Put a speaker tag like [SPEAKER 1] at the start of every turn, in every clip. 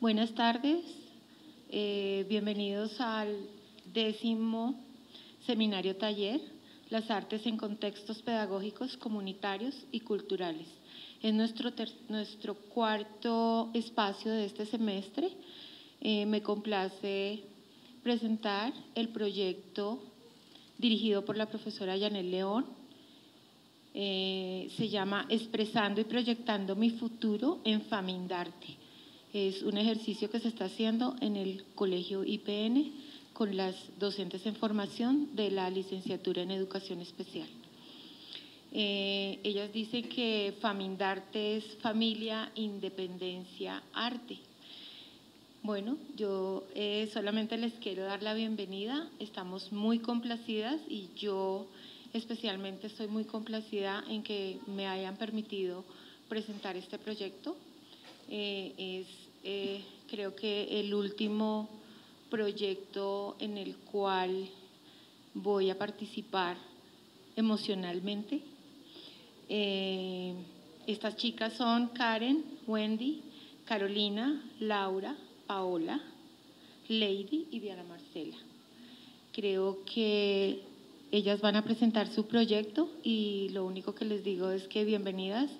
[SPEAKER 1] Buenas tardes, eh, bienvenidos al décimo seminario taller, Las artes en contextos pedagógicos, comunitarios y culturales. Es nuestro, nuestro cuarto espacio de este semestre. Eh, me complace presentar el proyecto dirigido por la profesora Yanel León. Eh, se llama Expresando y proyectando mi futuro en Famindarte. Es un ejercicio que se está haciendo en el Colegio IPN con las docentes en formación de la licenciatura en Educación Especial. Eh, ellas dicen que Famindarte es familia, independencia, arte. Bueno, yo eh, solamente les quiero dar la bienvenida. Estamos muy complacidas y yo especialmente estoy muy complacida en que me hayan permitido presentar este proyecto. Eh, es eh, creo que el último proyecto en el cual voy a participar emocionalmente. estas chicas son Karen, Wendy, Carolina, Laura, Paola, Lady y Diana Marcela. Creo que ellas van a presentar su proyecto y lo único que les digo es que bienvenidas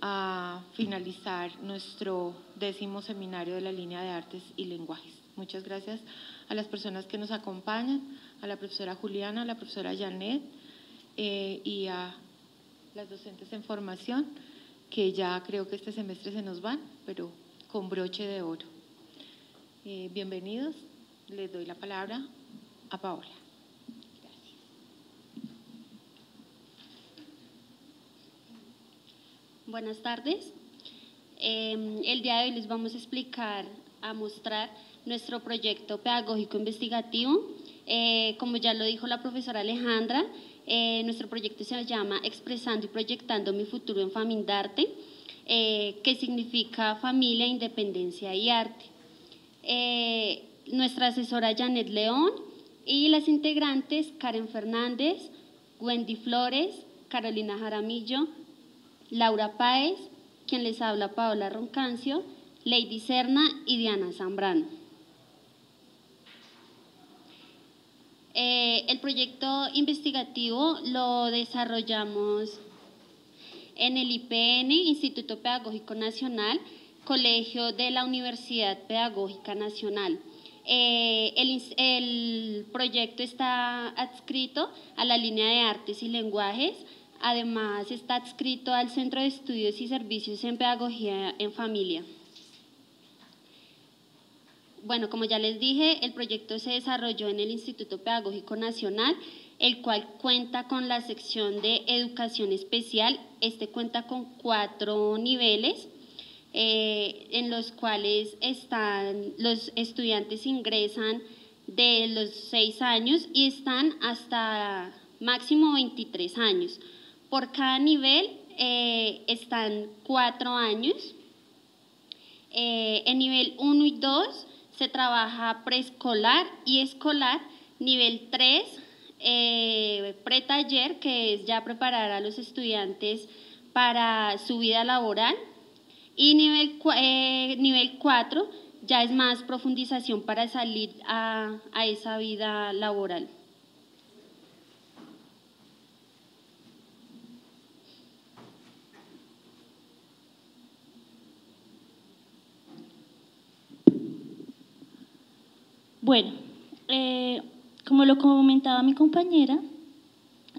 [SPEAKER 1] a finalizar nuestro décimo seminario de la línea de artes y lenguajes. Muchas gracias a las personas que nos acompañan, a la profesora Juliana, a la profesora Janet eh, y a las docentes en formación, que ya creo que este semestre se nos van, pero con broche de oro. Eh, bienvenidos. Les doy la palabra a Paola.
[SPEAKER 2] Buenas tardes. Em, el día de hoy les vamos a explicar, a mostrar nuestro proyecto pedagógico investigativo. Eh, como ya lo dijo la profesora Alejandra, eh, nuestro proyecto se llama Expresando y Proyectando mi futuro en Famindarte, que significa familia, independencia y arte. Eh, nuestra asesora Janet León y las integrantes Karen Fernández, Wendy Flores, Carolina Jaramillo, Laura Páez, quien les habla Paola Roncancio, Lady Serna y Diana Zambrano. Eh, el proyecto investigativo lo desarrollamos en el IPN, Instituto Pedagógico Nacional, Colegio de la Universidad Pedagógica Nacional. Eh, el, proyecto está adscrito a la línea de artes y lenguajes, además está adscrito al Centro de Estudios y Servicios en Pedagogía en Familia. Bueno, como ya les dije, el proyecto se desarrolló en el Instituto Pedagógico Nacional, el cual cuenta con la sección de educación especial. Este cuenta con cuatro niveles eh, en los cuales están, los estudiantes ingresan de los 6 años y están hasta máximo 23 años. Por cada nivel eh, están 4 años. Eh, en nivel 1 y 2 se trabaja preescolar y escolar. Nivel 3, eh, pretaller, que es ya preparar a los estudiantes para su vida laboral. Y nivel, eh, nivel 4 ya es más profundización para salir a, a esa vida laboral.
[SPEAKER 3] Bueno, eh, como lo comentaba mi compañera,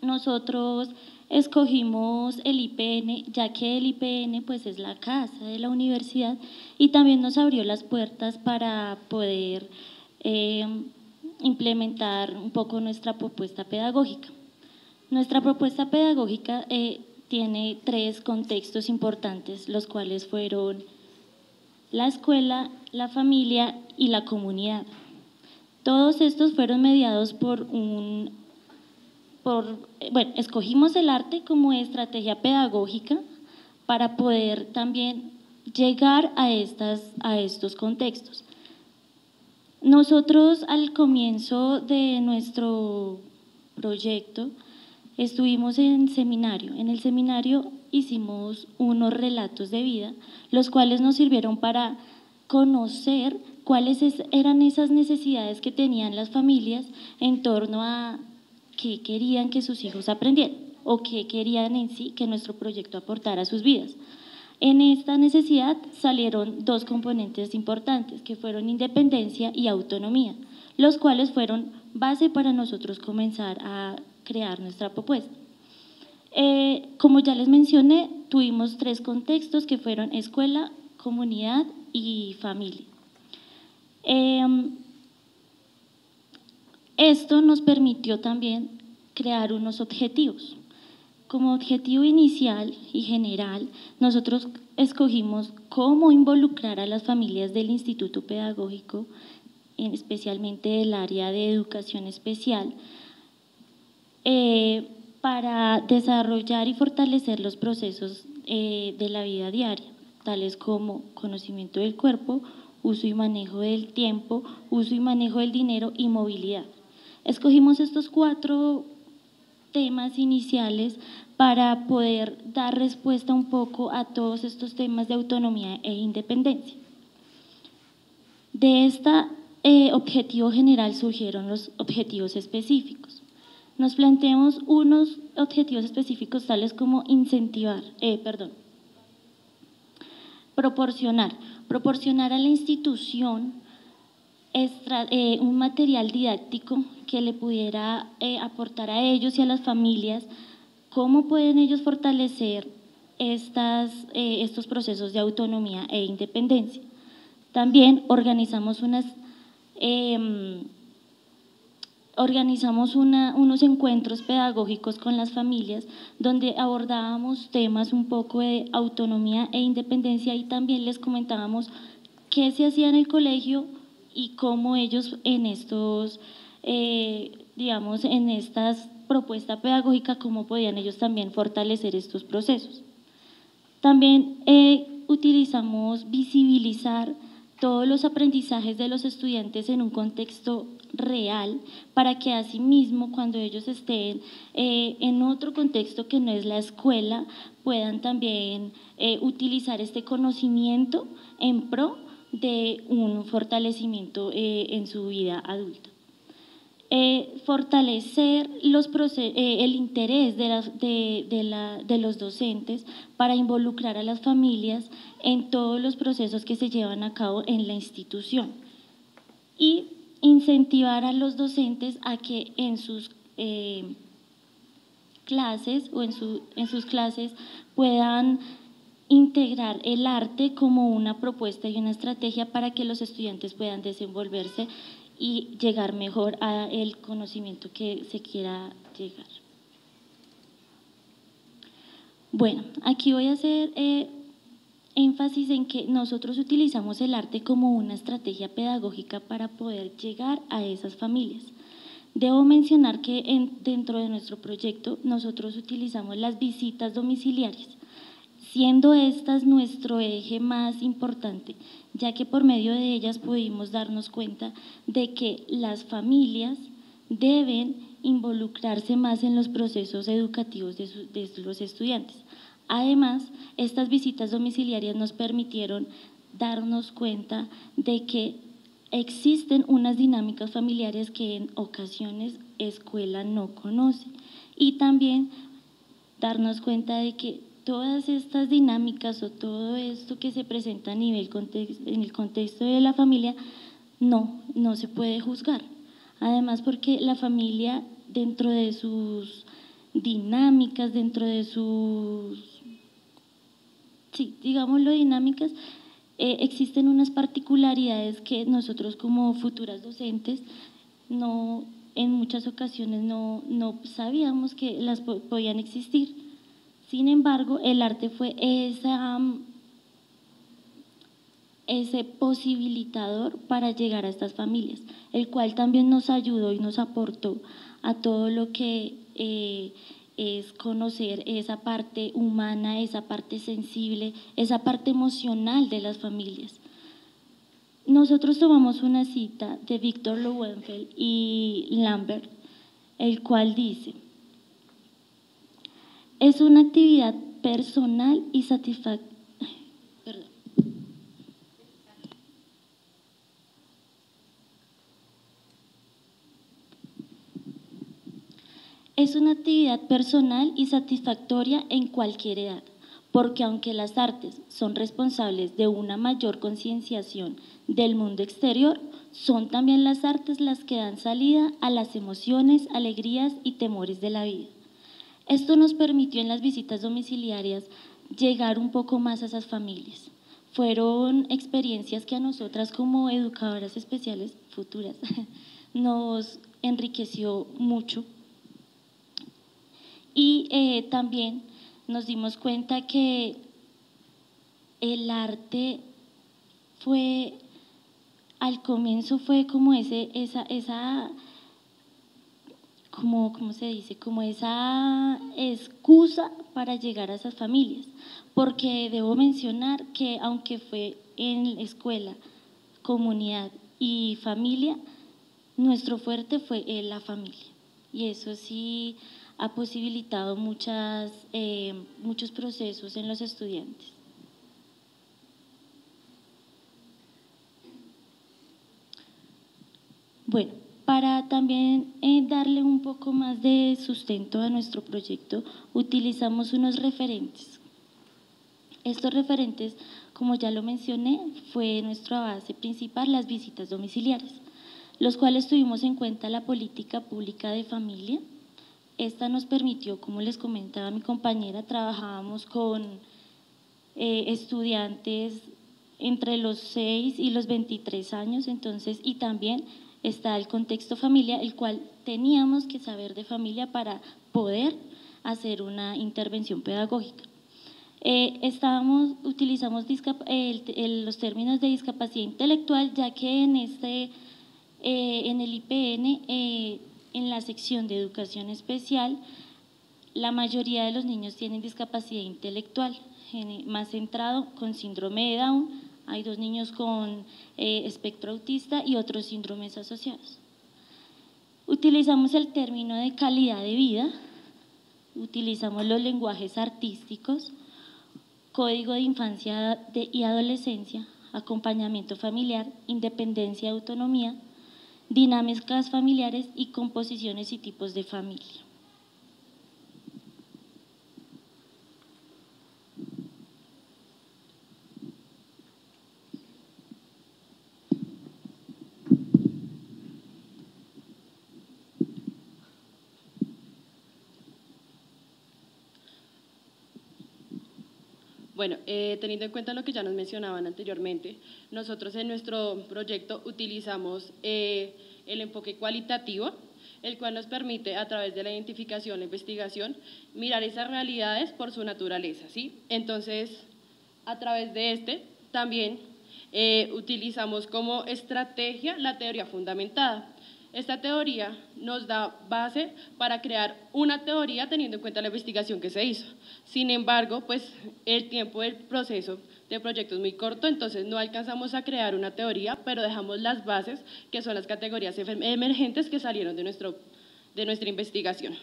[SPEAKER 3] nosotros escogimos el IPN, ya que el IPN pues es la casa de la universidad y también nos abrió las puertas para poder eh, implementar un poco nuestra propuesta pedagógica. Nuestra propuesta pedagógica eh, tiene tres contextos importantes, los cuales fueron la escuela, la familia y la comunidad. Todos estos fueron mediados por un bueno, escogimos el arte como estrategia pedagógica para poder también llegar a, estas, a estos contextos. Nosotros al comienzo de nuestro proyecto estuvimos en seminario. En el seminario hicimos unos relatos de vida, los cuales nos sirvieron para conocer cuáles eran esas necesidades que tenían las familias en torno a qué querían que sus hijos aprendieran o qué querían en sí que nuestro proyecto aportara a sus vidas. En esta necesidad salieron dos componentes importantes, que fueron independencia y autonomía, los cuales fueron base para nosotros comenzar a crear nuestra propuesta. Eh, como ya les mencioné, tuvimos tres contextos que fueron escuela, comunidad y familia. Em, esto nos permitió también crear unos objetivos. Como objetivo inicial y general, nosotros escogimos cómo involucrar a las familias del Instituto Pedagógico, especialmente del área de educación especial, eh, para desarrollar y fortalecer los procesos eh, de la vida diaria, tales como conocimiento del cuerpo, uso y manejo del tiempo, uso y manejo del dinero y movilidad. Escogimos estos cuatro temas iniciales para poder dar respuesta un poco a todos estos temas de autonomía e independencia. De este objetivo general surgieron los objetivos específicos. Nos planteamos unos objetivos específicos tales como incentivar, eh, perdón, proporcionar, proporcionar a la institución eh, un material didáctico que le pudiera eh, aportar a ellos y a las familias cómo pueden ellos fortalecer estas, eh, estos procesos de autonomía e independencia. También organizamos unas em, organizamos unos encuentros pedagógicos con las familias donde abordábamos temas un poco de autonomía e independencia y también les comentábamos qué se hacía en el colegio y cómo ellos en estos, eh, digamos, en estas propuestas pedagógicas, cómo podían ellos también fortalecer estos procesos. También eh, utilizamos visibilizar todos los aprendizajes de los estudiantes en un contexto real para que asimismo cuando ellos estén eh, en otro contexto que no es la escuela puedan también eh, utilizar este conocimiento en pro de un fortalecimiento eh, en su vida adulta. fortalecer los el interés de, de los docentes para involucrar a las familias en todos los procesos que se llevan a cabo en la institución. Y incentivar a los docentes a que en sus eh, clases o en, en sus clases puedan integrar el arte como una propuesta y una estrategia para que los estudiantes puedan desenvolverse y llegar mejor al conocimiento que se quiera llegar. Bueno, aquí voy a hacer eh, énfasis en que nosotros utilizamos el arte como una estrategia pedagógica para poder llegar a esas familias. Debo mencionar que dentro de nuestro proyecto nosotros utilizamos las visitas domiciliarias, siendo estas nuestro eje más importante, ya que por medio de ellas pudimos darnos cuenta de que las familias deben involucrarse más en los procesos educativos de, los estudiantes. Además, estas visitas domiciliarias nos permitieron darnos cuenta de que existen unas dinámicas familiares que en ocasiones escuela no conoce y también darnos cuenta de que todas estas dinámicas o todo esto que se presenta a nivel en el contexto de la familia no, no se puede juzgar. Además porque la familia dentro de sus dinámicas, dentro de sus digámoslo, dinámicas, eh, existen unas particularidades que nosotros como futuras docentes no, en muchas ocasiones no, no sabíamos que las podían existir. Sin embargo, el arte fue esa, ese posibilitador para llegar a estas familias, el cual también nos ayudó y nos aportó a todo lo que eh, es conocer esa parte humana, esa parte sensible, esa parte emocional de las familias. Nosotros tomamos una cita de Víctor Lowenfeld y Lambert, el cual dice, es una actividad personal y satisfactoria Es una actividad personal y satisfactoria en cualquier edad, porque aunque las artes son responsables de una mayor concienciación del mundo exterior, son también las artes las que dan salida a las emociones, alegrías y temores de la vida. Esto nos permitió en las visitas domiciliarias llegar un poco más a esas familias. Fueron experiencias que a nosotras como educadoras especiales futuras nos enriqueció mucho. Y eh, también nos dimos cuenta que el arte fue, al comienzo fue como ese, esa, esa como, ¿cómo se dice? Como esa excusa para llegar a esas familias. Porque debo mencionar que aunque fue en escuela, comunidad y familia, nuestro fuerte fue la familia. Y eso sí ha posibilitado muchas, eh, muchos procesos en los estudiantes. Bueno, para también eh, darle un poco más de sustento a nuestro proyecto, utilizamos unos referentes. Estos referentes, como ya lo mencioné, fue nuestra base principal, las visitas domiciliares, los cuales tuvimos en cuenta la política pública de familia. Esta nos permitió, como les comentaba mi compañera, trabajábamos con eh, estudiantes entre los 6 y los 23 años, entonces, y también está el contexto familia, el cual teníamos que saber de familia para poder hacer una intervención pedagógica. Eh, estábamos, utilizamos los términos de discapacidad intelectual, ya que en, este, eh, en el IPN, en la sección de educación especial, la mayoría de los niños tienen discapacidad intelectual, más centrado con síndrome de Down, hay dos niños con eh, espectro autista y otros síndromes asociados. Utilizamos el término de calidad de vida, utilizamos los lenguajes artísticos, código de infancia y adolescencia, acompañamiento familiar, independencia y autonomía, dinámicas familiares y composiciones y tipos de familia.
[SPEAKER 4] Bueno, eh, teniendo en cuenta lo que ya nos mencionaban anteriormente, nosotros en nuestro proyecto utilizamos eh, el enfoque cualitativo, el cual nos permite a través de la identificación, la investigación, mirar esas realidades por su naturaleza. ¿sí? Entonces, a través de este también eh, utilizamos como estrategia la teoría fundamentada. Esta teoría nos da base para crear una teoría teniendo en cuenta la investigación que se hizo. Sin embargo, pues el tiempo del proceso de proyecto es muy corto, entonces no alcanzamos a crear una teoría, pero dejamos las bases, que son las categorías emergentes que salieron de, nuestro, de nuestra investigación.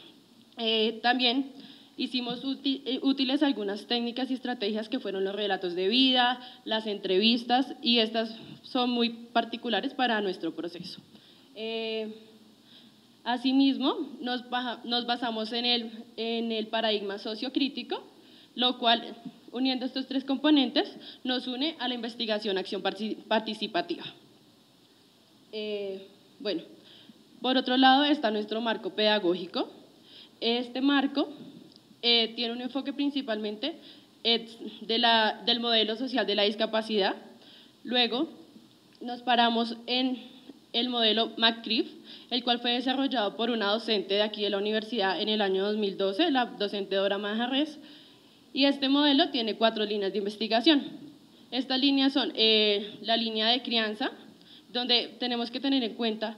[SPEAKER 4] Eh, también hicimos eh, útiles algunas técnicas y estrategias que fueron los relatos de vida, las entrevistas, y estas son muy particulares para nuestro proceso. Eh, asimismo, nos, basamos en el, en el paradigma sociocrítico, lo cual, uniendo estos tres componentes, nos une a la investigación acción participativa. Eh, bueno, por otro lado está nuestro marco pedagógico. Este marco eh, tiene un enfoque principalmente de la, del modelo social de la discapacidad. Luego nos paramos en el modelo McCriff, el cual fue desarrollado por una docente de aquí de la universidad en el año 2012, la docente Dora Majarres, y este modelo tiene cuatro líneas de investigación. Estas líneas son eh, la línea de crianza, donde tenemos que tener en cuenta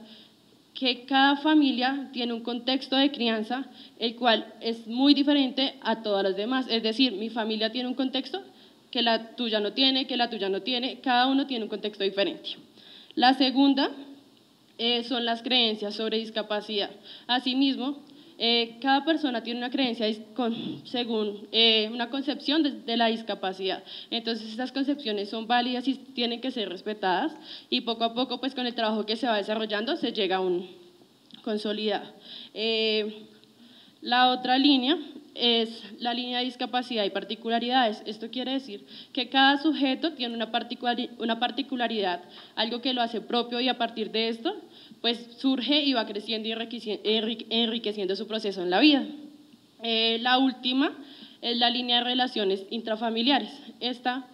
[SPEAKER 4] que cada familia tiene un contexto de crianza, el cual es muy diferente a todas las demás. Es decir, mi familia tiene un contexto que la tuya no tiene, que la tuya no tiene, cada uno tiene un contexto diferente. La segunda eh, son las creencias sobre discapacidad. Asimismo, eh, cada persona tiene una creencia según eh, una concepción de, la discapacidad. Entonces, estas concepciones son válidas y tienen que ser respetadas y poco a poco, pues con el trabajo que se va desarrollando, se llega a un consolidado. La otra línea es la línea de discapacidad y particularidades. Esto quiere decir que cada sujeto tiene una particularidad, algo que lo hace propio y a partir de esto, pues surge y va creciendo y enriqueciendo su proceso en la vida. Eh, la última es la línea de relaciones intrafamiliares. Esta,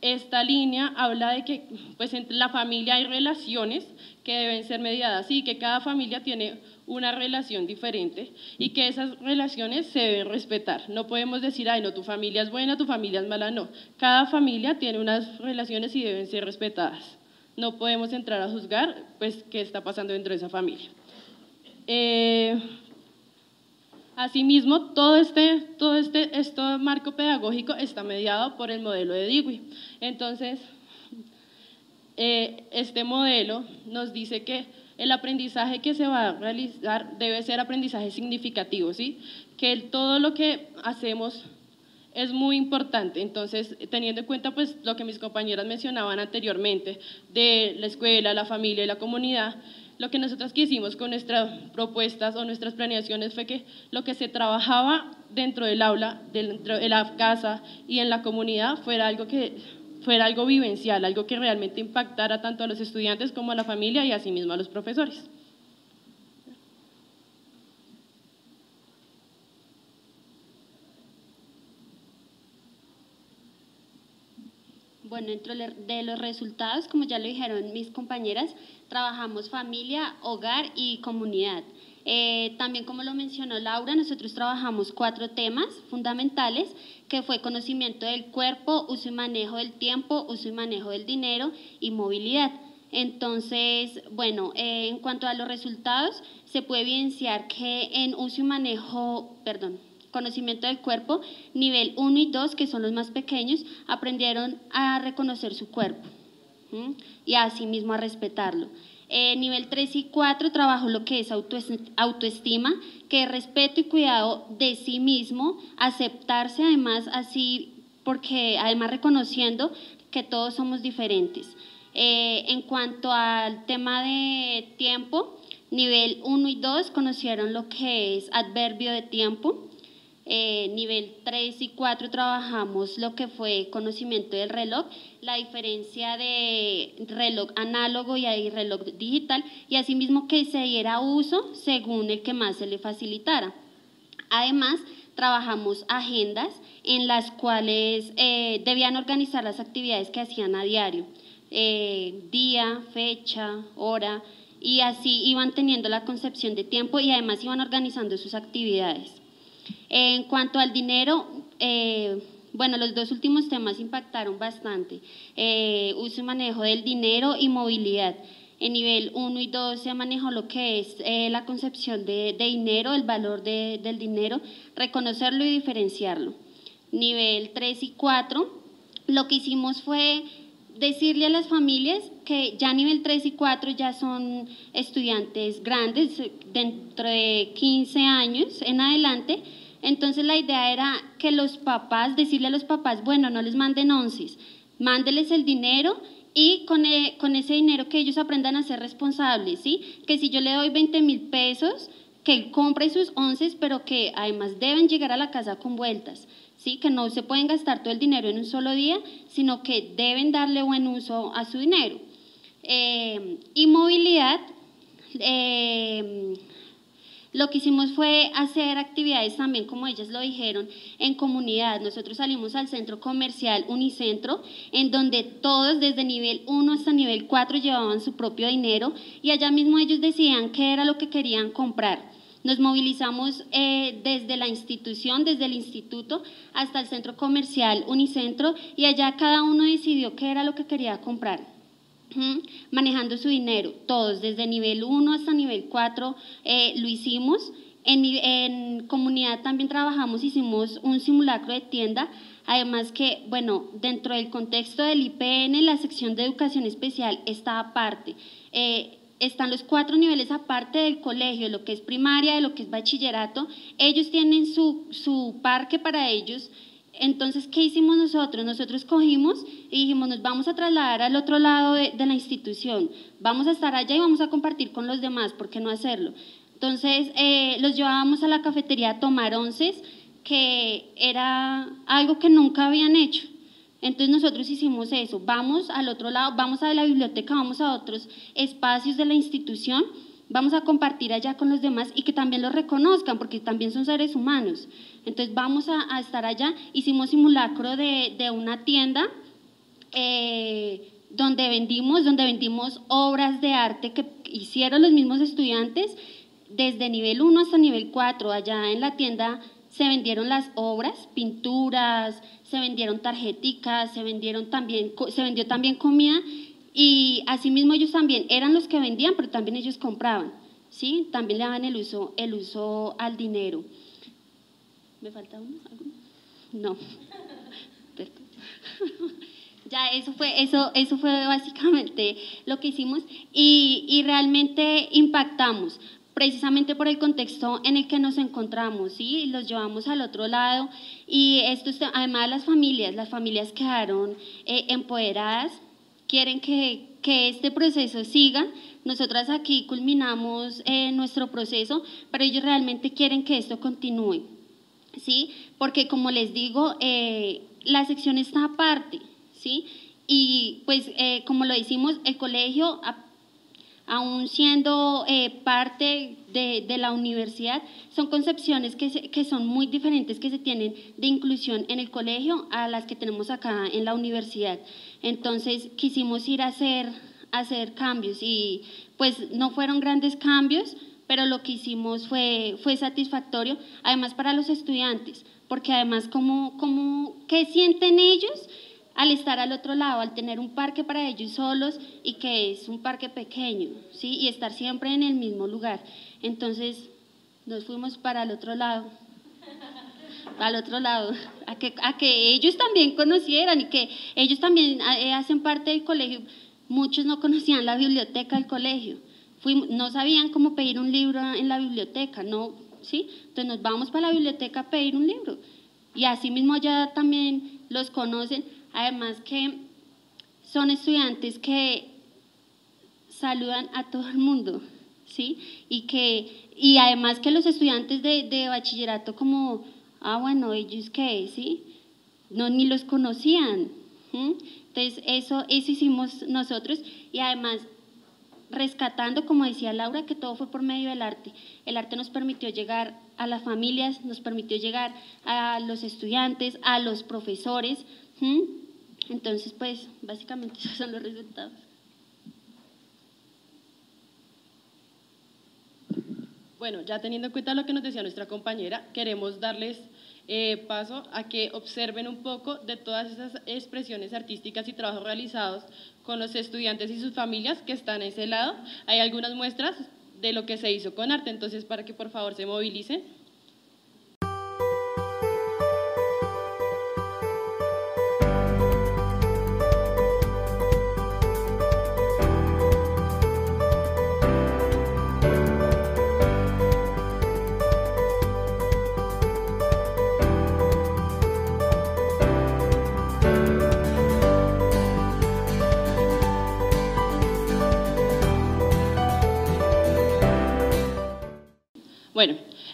[SPEAKER 4] esta línea habla de que pues, en la familia hay relaciones que deben ser mediadas y que cada familia tiene una relación diferente y que esas relaciones se deben respetar. No podemos decir, ay, no, tu familia es buena, tu familia es mala, no. Cada familia tiene unas relaciones y deben ser respetadas. No podemos entrar a juzgar, pues, qué está pasando dentro de esa familia. Eh, asimismo, todo este, todo este, este marco pedagógico está mediado por el modelo de Dewey. Entonces, eh, este modelo nos dice que el aprendizaje que se va a realizar debe ser aprendizaje significativo, ¿sí? Que todo lo que hacemos es muy importante. Entonces, teniendo en cuenta pues lo que mis compañeras mencionaban anteriormente de la escuela, la familia y la comunidad, lo que nosotros quisimos con nuestras propuestas o nuestras planeaciones fue que lo que se trabajaba dentro del aula, dentro de la casa y en la comunidad fuera algo que fuera algo vivencial, algo que realmente impactara tanto a los estudiantes como a la familia y asimismo a los profesores.
[SPEAKER 2] Bueno, dentro de los resultados, como ya lo dijeron mis compañeras, trabajamos familia, hogar y comunidad. Eh, también, como lo mencionó Laura, nosotros trabajamos cuatro temas fundamentales, que fue conocimiento del cuerpo, uso y manejo del tiempo, uso y manejo del dinero y movilidad. Entonces, bueno, eh, en cuanto a los resultados, se puede evidenciar que en uso y manejo, perdón, conocimiento del cuerpo, nivel 1 y 2, que son los más pequeños, aprendieron a reconocer su cuerpo y asimismo a respetarlo. Eh, nivel 3 y 4 trabajo lo que es autoestima, que es respeto y cuidado de sí mismo, aceptarse además así, porque además reconociendo que todos somos diferentes. Eh, en cuanto al tema de tiempo, nivel 1 y 2 conocieron lo que es adverbio de tiempo, eh, nivel 3 y 4 trabajamos lo que fue conocimiento del reloj, la diferencia de reloj análogo y reloj digital y asimismo que se diera uso según el que más se le facilitara. Además, trabajamos agendas en las cuales eh, debían organizar las actividades que hacían a diario, eh, día, fecha, hora, y así iban teniendo la concepción de tiempo y además iban organizando sus actividades. En cuanto al dinero, eh, bueno, los dos últimos temas impactaron bastante. Eh, uso y manejo del dinero y movilidad. En nivel 1 y 2 se manejó lo que es eh, la concepción de, dinero, el valor del dinero, reconocerlo y diferenciarlo. Nivel 3 y 4, lo que hicimos fue decirle a las familias que ya nivel 3 y 4 ya son estudiantes grandes, dentro de 15 años en adelante, entonces la idea era que los papás, decirle a los papás, bueno, no les manden onces, mándeles el dinero y con, e, con ese dinero que ellos aprendan a ser responsables, ¿sí? Que si yo le doy 20 mil pesos, que él compre sus onces, pero que además deben llegar a la casa con vueltas, ¿sí? Que no se pueden gastar todo el dinero en un solo día, sino que deben darle buen uso a su dinero. Eh, y movilidad, eh, lo que hicimos fue hacer actividades también, como ellas lo dijeron, en comunidad. Nosotros salimos al centro comercial Unicentro, en donde todos desde nivel 1 hasta nivel 4 llevaban su propio dinero y allá mismo ellos decían qué era lo que querían comprar. Nos movilizamos eh, desde la institución, desde el instituto, hasta el centro comercial Unicentro y allá cada uno decidió qué era lo que quería comprar manejando su dinero, todos, desde nivel 1 hasta nivel 4 eh, lo hicimos. En, comunidad también trabajamos, hicimos un simulacro de tienda, además que, bueno, dentro del contexto del IPN, la sección de educación especial está aparte. Eh, están los cuatro niveles aparte del colegio, lo que es primaria, de lo que es bachillerato. Ellos tienen su, su parque para ellos entonces, ¿qué hicimos nosotros? Nosotros cogimos y dijimos, nos vamos a trasladar al otro lado de, la institución, vamos a estar allá y vamos a compartir con los demás, ¿por qué no hacerlo? Entonces, eh, los llevábamos a la cafetería a tomar onces, que era algo que nunca habían hecho. Entonces nosotros hicimos eso, vamos al otro lado, vamos a la biblioteca, vamos a otros espacios de la institución, vamos a compartir allá con los demás y que también los reconozcan, porque también son seres humanos. Entonces vamos a, estar allá, hicimos simulacro de, de una tienda eh, donde vendimos, donde vendimos obras de arte que hicieron los mismos estudiantes desde nivel 1 hasta nivel 4, allá en la tienda se vendieron las obras, pinturas, se vendieron tarjeticas, se vendieron también, se vendió también comida y asimismo ellos también eran los que vendían, pero también ellos compraban, ¿sí? También le daban el uso, el uso al dinero. ¿Me falta uno? No. ya eso fue, eso, eso fue básicamente lo que hicimos y, y realmente impactamos precisamente por el contexto en el que nos encontramos, ¿sí? Los llevamos al otro lado y esto, además las familias, las familias quedaron eh, empoderadas, quieren que, que, este proceso siga. Nosotras aquí culminamos eh, nuestro proceso, pero ellos realmente quieren que esto continúe, ¿sí? Porque como les digo, eh, la sección está aparte, ¿sí? Y pues como lo decimos, el colegio aún siendo eh, parte de, la universidad, son concepciones que, que, son muy diferentes que se tienen de inclusión en el colegio a las que tenemos acá en la universidad. Entonces quisimos ir a hacer, hacer cambios y pues no fueron grandes cambios, pero lo que hicimos fue, fue satisfactorio, además para los estudiantes, porque además como, como, ¿qué sienten ellos? al estar al otro lado, al tener un parque para ellos solos y que es un parque pequeño, ¿sí? Y estar siempre en el mismo lugar. Entonces, nos fuimos para el otro lado, al otro lado, a que, a que ellos también conocieran y que ellos también eh, hacen parte del colegio. Muchos no conocían la biblioteca del colegio, No sabían cómo pedir un libro en la biblioteca, ¿no? ¿Sí? Entonces nos vamos para la biblioteca a pedir un libro. Y así mismo ya también los conocen Además que son estudiantes que saludan a todo el mundo, ¿sí? Y, que, y además que los estudiantes de, bachillerato como, ah, bueno, ellos qué, ¿sí? No, ni los conocían. Entonces, eso, eso hicimos nosotros y además rescatando, como decía Laura, que todo fue por medio del arte. El arte nos permitió llegar a las familias, nos permitió llegar a los estudiantes, a los profesores, entonces, pues, básicamente esos son los resultados.
[SPEAKER 4] Bueno, ya teniendo en cuenta lo que nos decía nuestra compañera, queremos darles eh, paso a que observen un poco de todas esas expresiones artísticas y trabajos realizados con los estudiantes y sus familias que están a ese lado. Hay algunas muestras de lo que se hizo con arte, entonces para que por favor se movilicen.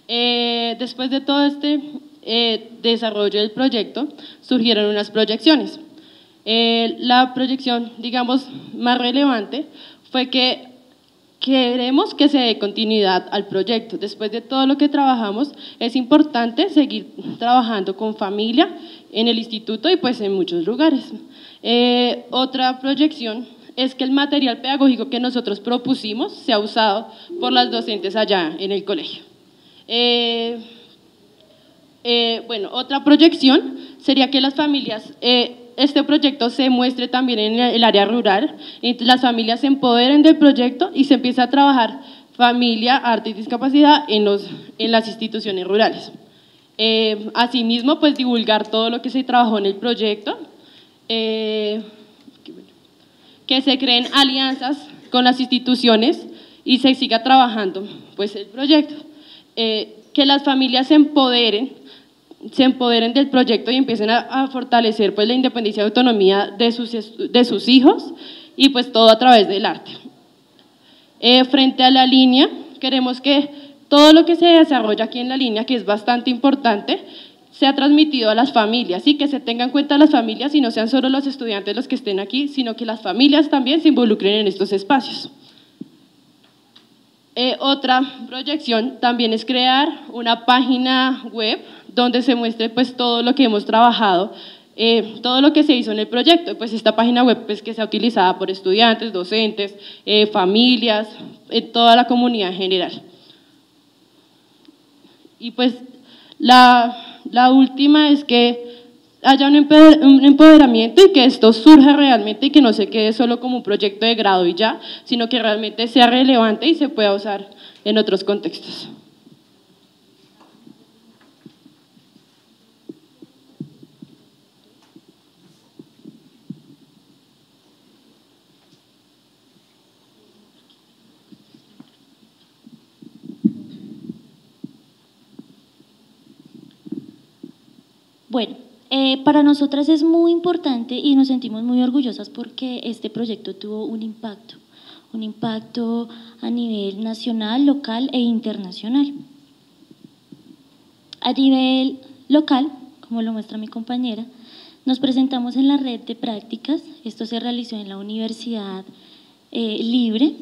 [SPEAKER 4] Eh, después de todo este eh, desarrollo del proyecto, surgieron unas proyecciones. Eh, la proyección, digamos, más relevante fue que queremos que se dé continuidad al proyecto. Después de todo lo que trabajamos, es importante seguir trabajando con familia en el instituto y pues en muchos lugares. otra proyección es que el material pedagógico que nosotros propusimos sea usado por las docentes allá en el colegio. Eh, eh, bueno, otra proyección sería que las familias, eh, este proyecto se muestre también en el área rural, y las familias se empoderen del proyecto y se empieza a trabajar familia, arte y discapacidad en, los, en las instituciones rurales. asimismo, pues divulgar todo lo que se trabajó en el proyecto, que se creen alianzas con las instituciones y se siga trabajando pues el proyecto. Eh, que las familias se empoderen, se empoderen del proyecto y empiecen a, fortalecer pues, la independencia y autonomía de sus, de sus hijos y pues todo a través del arte. Eh, frente a la línea, queremos que todo lo que se desarrolla aquí en la línea, que es bastante importante, se ha transmitido a las familias y que se tengan en cuenta las familias y no sean solo los estudiantes los que estén aquí, sino que las familias también se involucren en estos espacios. Eh, otra proyección también es crear una página web donde se muestre pues todo lo que hemos trabajado, eh, todo lo que se hizo en el proyecto. Pues esta página web pues, que sea utilizada por estudiantes, docentes, eh, familias, toda la comunidad en general. Y pues la, la última es que haya un empoderamiento y que esto surja realmente y que no se quede solo como un proyecto de grado y ya, sino que realmente sea relevante y se pueda usar en otros contextos.
[SPEAKER 3] Bueno, eh, para nosotras es muy importante y nos sentimos muy orgullosas porque este proyecto tuvo un impacto, un impacto a nivel nacional, local e internacional. A nivel local, como lo muestra mi compañera, nos presentamos en la red de prácticas, esto se realizó en la Universidad eh, Libre,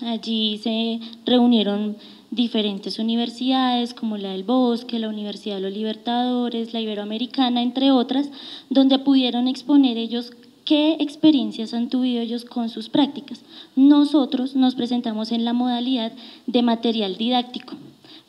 [SPEAKER 3] allí se reunieron diferentes universidades como la del Bosque, la Universidad de los Libertadores, la Iberoamericana, entre otras, donde pudieron exponer ellos qué experiencias han tenido ellos con sus prácticas. Nosotros nos presentamos en la modalidad de material didáctico,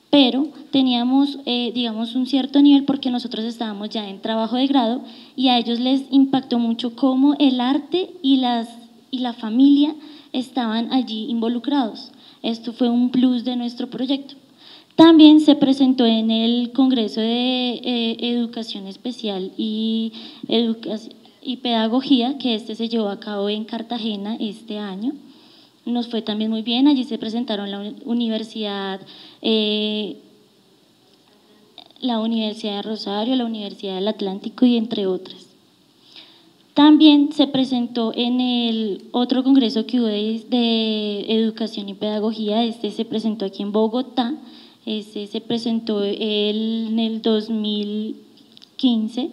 [SPEAKER 3] pero teníamos, eh, digamos, un cierto nivel porque nosotros estábamos ya en trabajo de grado y a ellos les impactó mucho cómo el arte y, las, y la familia estaban allí involucrados. Esto fue un plus de nuestro proyecto. También se presentó en el Congreso de eh, Educación Especial y, y Pedagogía, que este se llevó a cabo en Cartagena este año. Nos fue también muy bien, allí se presentaron la Universidad, eh, la Universidad de Rosario, la Universidad del Atlántico y entre otras. También se presentó en el otro congreso que hubo de, educación y pedagogía, este se presentó aquí en Bogotá, este se presentó en el 2015.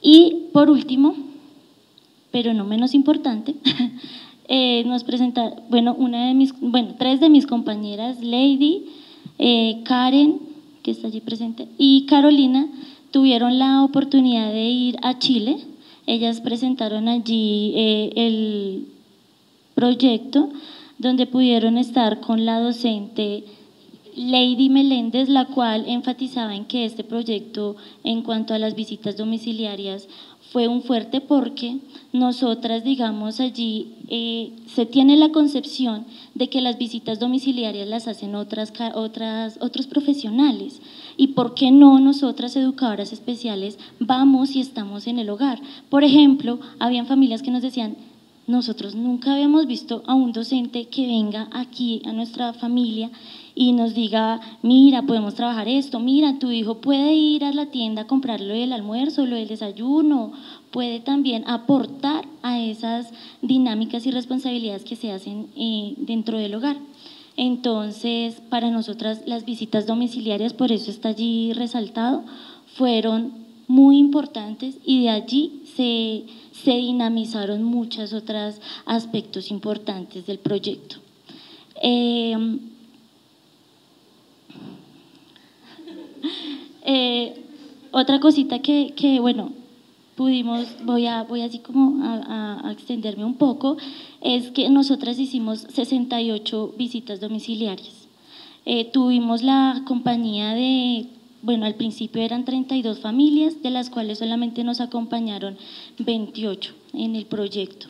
[SPEAKER 3] Y por último, pero no menos importante, eh, nos presenta, bueno, una de mis, bueno, tres de mis compañeras, Lady, eh, Karen, que está allí presente, y Carolina, tuvieron la oportunidad de ir a Chile. Ellas presentaron allí eh, el proyecto donde pudieron estar con la docente Lady Meléndez, la cual enfatizaba en que este proyecto en cuanto a las visitas domiciliarias fue un fuerte porque nosotras, digamos, allí eh, se tiene la concepción de que las visitas domiciliarias las hacen otras, otras, otros profesionales y por qué no nosotras educadoras especiales vamos y estamos en el hogar. Por ejemplo, habían familias que nos decían, nosotros nunca habíamos visto a un docente que venga aquí a nuestra familia y nos diga, mira, podemos trabajar esto, mira, tu hijo puede ir a la tienda a comprarle el almuerzo, lo del desayuno, puede también aportar a esas dinámicas y responsabilidades que se hacen eh, dentro del hogar. Entonces, para nosotras las visitas domiciliarias, por eso está allí resaltado, fueron muy importantes y de allí se, se dinamizaron muchos otros aspectos importantes del proyecto. Eh, eh, otra cosita que, que, bueno, pudimos, voy, a, voy así como a, extenderme un poco, es que nosotras hicimos 68 visitas domiciliarias. Eh, tuvimos la compañía de, bueno, al principio eran 32 familias, de las cuales solamente nos acompañaron 28 en el proyecto.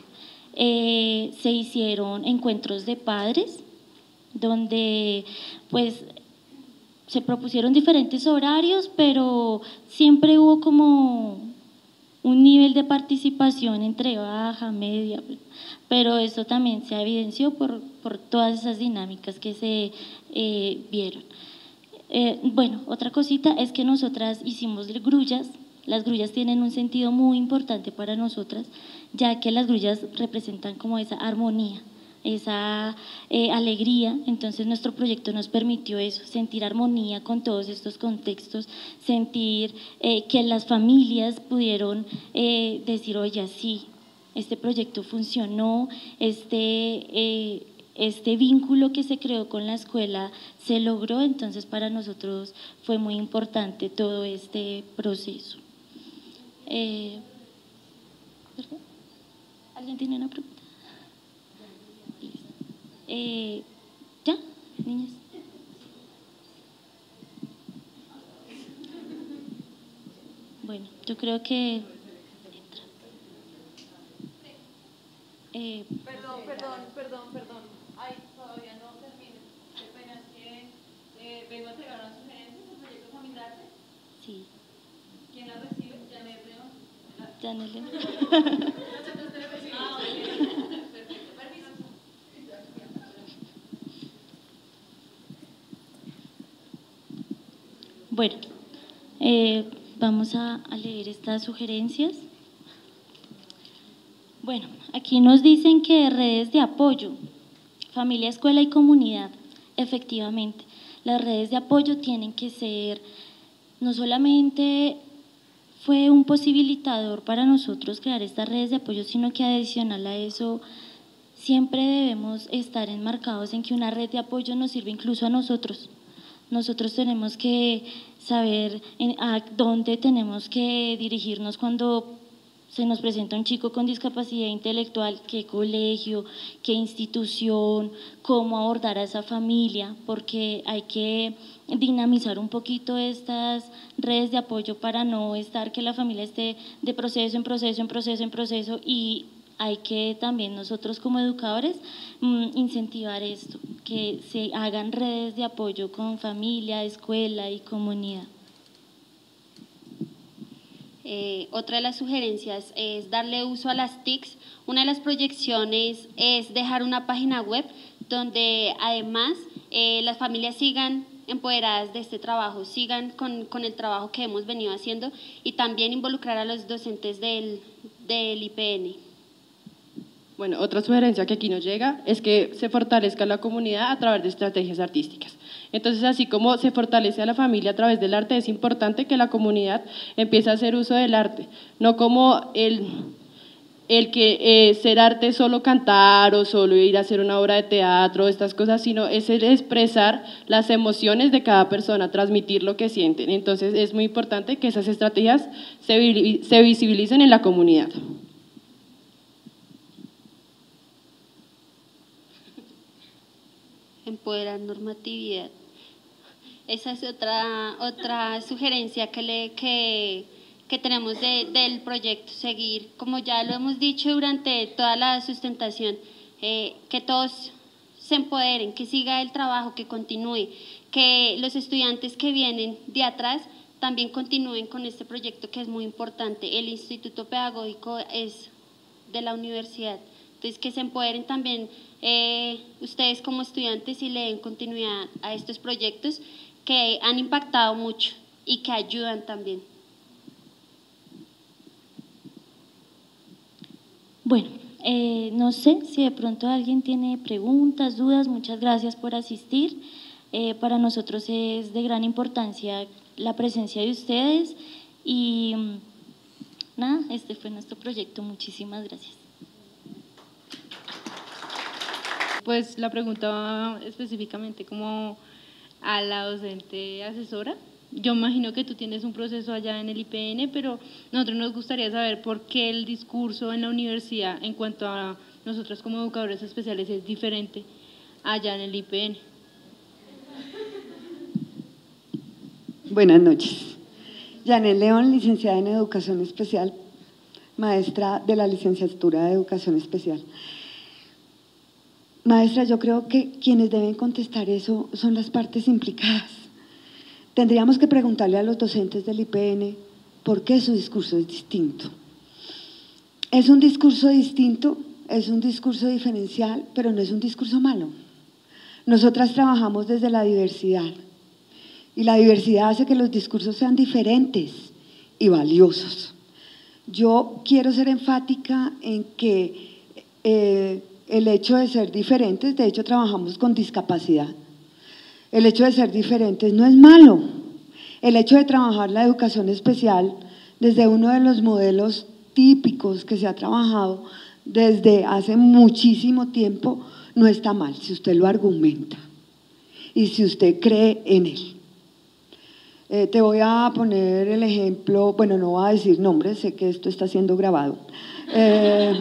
[SPEAKER 3] Eh, se hicieron encuentros de padres, donde pues se propusieron diferentes horarios, pero siempre hubo como un nivel de participación entre baja, media, pero eso también se evidenció por, por todas esas dinámicas que se eh, vieron. Eh, bueno, otra cosita es que nosotras hicimos grullas, las grullas tienen un sentido muy importante para nosotras, ya que las grullas representan como esa armonía, esa eh, alegría. Entonces nuestro proyecto nos permitió eso, sentir armonía con todos estos contextos, sentir eh, que las familias pudieron eh, decir, oye, sí, este proyecto funcionó, este, este vínculo que se creó con la escuela se logró, entonces para nosotros fue muy importante todo este proceso. ¿Alguien tiene una pregunta? Eh, ¿Ya, niñas? Bueno, yo creo que...
[SPEAKER 5] Eh, perdón, perdón, perdón, perdón. Ay, todavía no termino. Qué pena, que eh, vengo a entregar una sugerencia del proyecto familiar.
[SPEAKER 3] Sí.
[SPEAKER 5] ¿Quién la recibe? Janet León.
[SPEAKER 3] Janet León. Bueno, eh, vamos a, leer estas sugerencias. Bueno, aquí nos dicen que redes de apoyo, familia, escuela y comunidad, efectivamente, las redes de apoyo tienen que ser, no solamente fue un posibilitador para nosotros crear estas redes de apoyo, sino que adicional a eso, siempre debemos estar enmarcados en que una red de apoyo nos sirve incluso a nosotros. Nosotros tenemos que saber a dónde tenemos que dirigirnos cuando se nos presenta un chico con discapacidad intelectual, qué colegio, qué institución, cómo abordar a esa familia, porque hay que dinamizar un poquito estas redes de apoyo para no estar que la familia esté de proceso en proceso, en proceso, en proceso y hay que también nosotros como educadores mm, incentivar esto, que se hagan redes de apoyo con familia, escuela y comunidad.
[SPEAKER 2] Eh, otra de las sugerencias es darle uso a las TICs. Una de las proyecciones es dejar una página web donde además eh, las familias sigan empoderadas de este trabajo, sigan con, con, el trabajo que hemos venido haciendo y también involucrar a los docentes del, del IPN.
[SPEAKER 4] Bueno, otra sugerencia que aquí nos llega es que se fortalezca la comunidad a través de estrategias artísticas. Entonces, así como se fortalece a la familia a través del arte, es importante que la comunidad empiece a hacer uso del arte, no como el, el que eh, ser arte es solo cantar o solo ir a hacer una obra de teatro, estas cosas, sino es el expresar las emociones de cada persona, transmitir lo que sienten. Entonces, es muy importante que esas estrategias se, se visibilicen en la comunidad.
[SPEAKER 2] Empoderar normatividad. Esa es otra, otra sugerencia que, le, que, que tenemos del proyecto, seguir, como ya lo hemos dicho durante toda la sustentación, eh, que todos se empoderen, que siga el trabajo, que continúe, que los estudiantes que vienen de atrás también continúen con este proyecto que es muy importante. El Instituto Pedagógico es de la universidad, entonces que se empoderen también eh, ustedes como estudiantes y le den continuidad a estos proyectos que han impactado mucho y que ayudan también.
[SPEAKER 3] Bueno, eh, no sé si de pronto alguien tiene preguntas, dudas, muchas gracias por asistir. Eh, para nosotros es de gran importancia la presencia de ustedes y mm, nada, este fue nuestro proyecto. Muchísimas gracias.
[SPEAKER 1] Pues la pregunta específicamente como a la docente asesora. Yo imagino que tú tienes un proceso allá en el IPN, pero nosotros nos gustaría saber por qué el discurso en la universidad en cuanto a nosotros como educadores especiales es diferente allá en el IPN.
[SPEAKER 6] Buenas noches. Janet León, licenciada en Educación Especial, maestra de la licenciatura de Educación Especial. Maestra, yo creo que quienes deben contestar eso son las partes implicadas. Tendríamos que preguntarle a los docentes del IPN por qué su discurso es distinto. Es un discurso distinto, es un discurso diferencial, pero no es un discurso malo. Nosotras trabajamos desde la diversidad y la diversidad hace que los discursos sean diferentes y valiosos. Yo quiero ser enfática en que eh, el hecho de ser diferentes, de hecho trabajamos con discapacidad, el hecho de ser diferentes no es malo. El hecho de trabajar la educación especial desde uno de los modelos típicos que se ha trabajado desde hace muchísimo tiempo no está mal si usted lo argumenta y si usted cree en él. Eh, te voy a poner el ejemplo, bueno, no voy a decir nombres, sé que esto está siendo grabado, eh,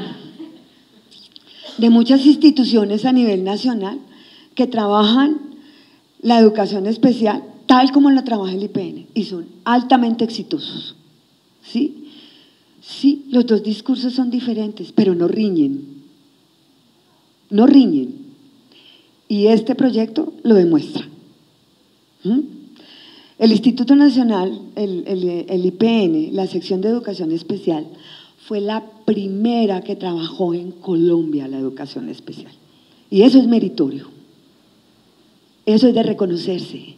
[SPEAKER 6] de muchas instituciones a nivel nacional que trabajan la educación especial tal como la trabaja el IPN y son altamente exitosos. ¿Sí? Sí, los dos discursos son diferentes, pero no riñen. No riñen. Y este proyecto lo demuestra. ¿Mm? El Instituto Nacional, el, el, IPN, la sección de educación especial, fue la primera que trabajó en Colombia la educación especial. Y eso es meritorio. Eso es de reconocerse.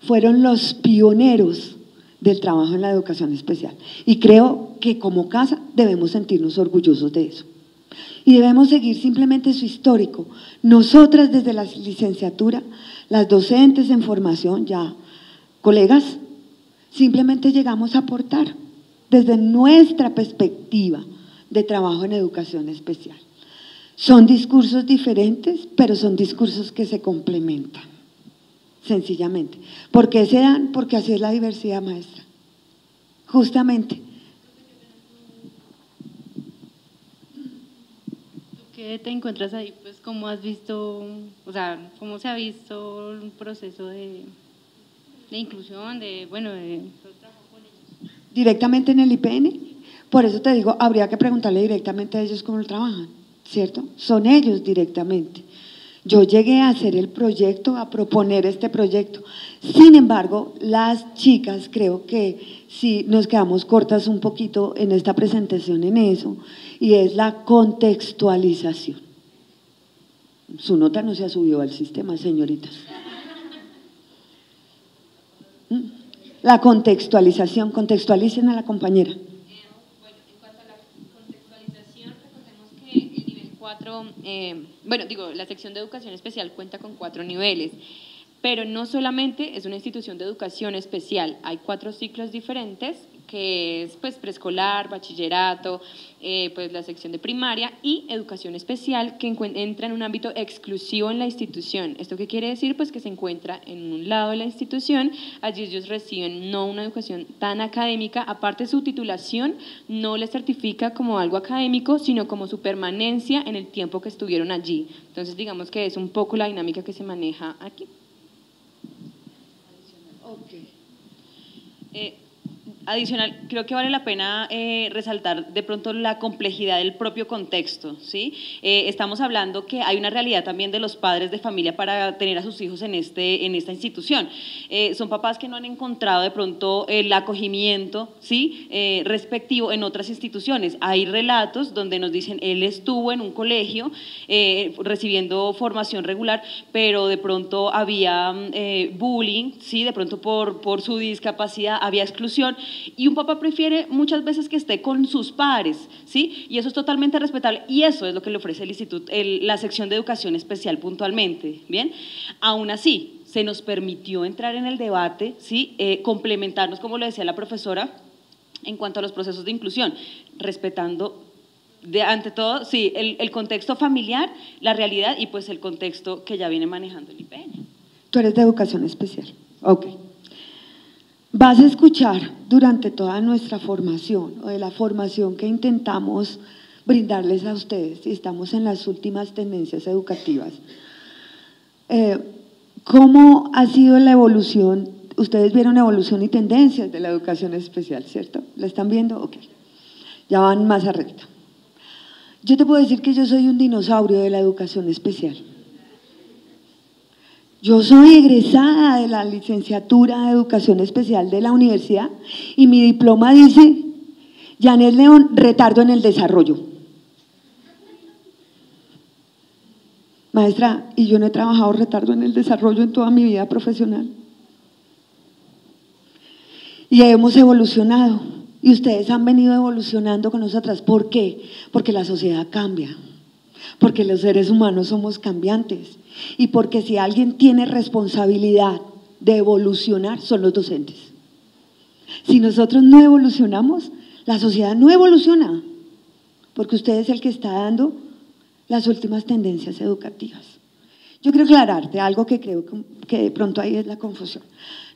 [SPEAKER 6] Fueron los pioneros del trabajo en la educación especial. Y creo que como casa debemos sentirnos orgullosos de eso. Y debemos seguir simplemente su histórico. Nosotras desde la licenciatura, las docentes en formación, ya colegas, simplemente llegamos a aportar desde nuestra perspectiva de trabajo en educación especial. Son discursos diferentes, pero son discursos que se complementan, sencillamente. ¿Por qué se dan? Porque así es la diversidad maestra. Justamente.
[SPEAKER 7] ¿Qué te encuentras ahí? Pues, ¿cómo has visto, o sea, cómo se ha visto un proceso de, inclusión, de, bueno, de...
[SPEAKER 6] Directamente en el IPN. Por eso te digo, habría que preguntarle directamente a ellos cómo lo trabajan. ¿cierto? Son ellos directamente. Yo llegué a hacer el proyecto, a proponer este proyecto. Sin embargo, las chicas creo que sí nos quedamos cortas un poquito en esta presentación en eso, y es la contextualización. Su nota no se ha subido al sistema, señoritas. La contextualización, contextualicen a la compañera.
[SPEAKER 8] Eh, bueno, digo, la sección de educación especial cuenta con cuatro niveles, pero no solamente es una institución de educación especial, hay cuatro ciclos diferentes que es pues preescolar, bachillerato, eh, pues la sección de primaria y educación especial que entra en un ámbito exclusivo en la institución. ¿Esto qué quiere decir? Pues que se encuentra en un lado de la institución, allí ellos reciben no una educación tan académica, aparte su titulación no les certifica como algo académico, sino como su permanencia en el tiempo que estuvieron allí. Entonces digamos que es un poco la dinámica que se maneja aquí.
[SPEAKER 6] Okay.
[SPEAKER 9] Eh, Adicional, creo que vale la pena eh, resaltar de pronto la complejidad del propio contexto. ¿sí? Eh, estamos hablando que hay una realidad también de los padres de familia para tener a sus hijos en, este, en esta institución. Eh, son papás que no han encontrado de pronto el acogimiento ¿sí? respectivo en otras instituciones. Hay relatos donde nos dicen, él estuvo en un colegio recibiendo formación regular, pero de pronto había bullying, ¿sí? de pronto por, por su discapacidad había exclusión y un papá prefiere muchas veces que esté con sus padres, ¿sí? Y eso es totalmente respetable y eso es lo que le ofrece el instituto, la sección de educación especial puntualmente, ¿bien? Aún así, se nos permitió entrar en el debate, ¿sí? Eh, complementarnos, como lo decía la profesora, en cuanto a los procesos de inclusión, respetando de, ante todo, sí, el, el, contexto familiar, la realidad y pues el contexto que ya viene manejando el IPN.
[SPEAKER 6] Tú eres de educación especial. Ok. Vas a escuchar durante toda nuestra formación o de la formación que intentamos brindarles a ustedes, y estamos en las últimas tendencias educativas, eh, cómo ha sido la evolución, ustedes vieron evolución y tendencias de la educación especial, ¿cierto? ¿La están viendo? Ok, ya van más a recta. Yo te puedo decir que yo soy un dinosaurio de la educación especial. Yo soy egresada de la licenciatura de Educación Especial de la universidad y mi diploma dice, Janet León, retardo en el desarrollo. Maestra, y yo no he trabajado retardo en el desarrollo en toda mi vida profesional. Y hemos evolucionado. Y ustedes han venido evolucionando con nosotras. ¿Por qué? Porque la sociedad cambia. porque los seres humanos somos cambiantes y porque si alguien tiene responsabilidad de evolucionar son los docentes. Si nosotros no evolucionamos, la sociedad no evoluciona, porque usted es el que está dando las últimas tendencias educativas. Yo quiero aclararte algo que creo que de pronto ahí es la confusión.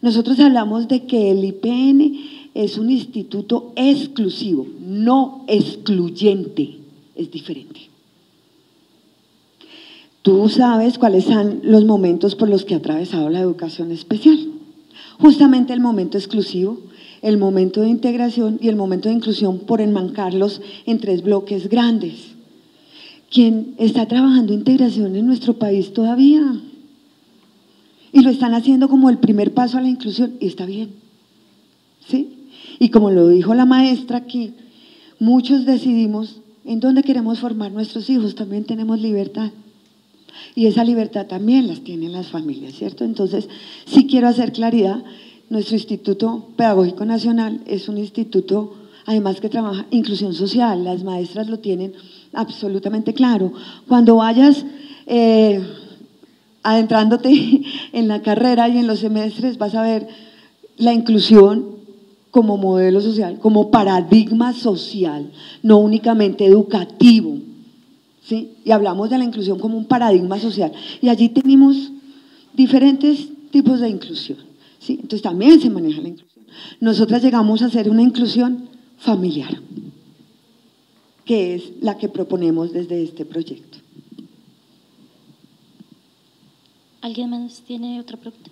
[SPEAKER 6] Nosotros hablamos de que el IPN es un instituto exclusivo, no excluyente, es diferente. Tú sabes cuáles son los momentos por los que ha atravesado la educación especial. Justamente el momento exclusivo, el momento de integración y el momento de inclusión por enmancarlos en tres bloques grandes. ¿Quién está trabajando integración en nuestro país todavía? Y lo están haciendo como el primer paso a la inclusión y está bien. ¿Sí? Y como lo dijo la maestra aquí, muchos decidimos en dónde queremos formar nuestros hijos, también tenemos libertad. Y esa libertad también las tienen las familias, ¿cierto? Entonces, sí quiero hacer claridad, nuestro Instituto Pedagógico Nacional es un instituto, además que trabaja inclusión social, las maestras lo tienen absolutamente claro. Cuando vayas eh, adentrándote en la carrera y en los semestres, vas a ver la inclusión como modelo social, como paradigma social, no únicamente educativo. ¿Sí? Y hablamos de la inclusión como un paradigma social. Y allí tenemos diferentes tipos de inclusión. ¿sí? Entonces también se maneja la inclusión. Nosotras llegamos a hacer una inclusión familiar que es la que proponemos desde este proyecto.
[SPEAKER 3] ¿Alguien más tiene otra pregunta?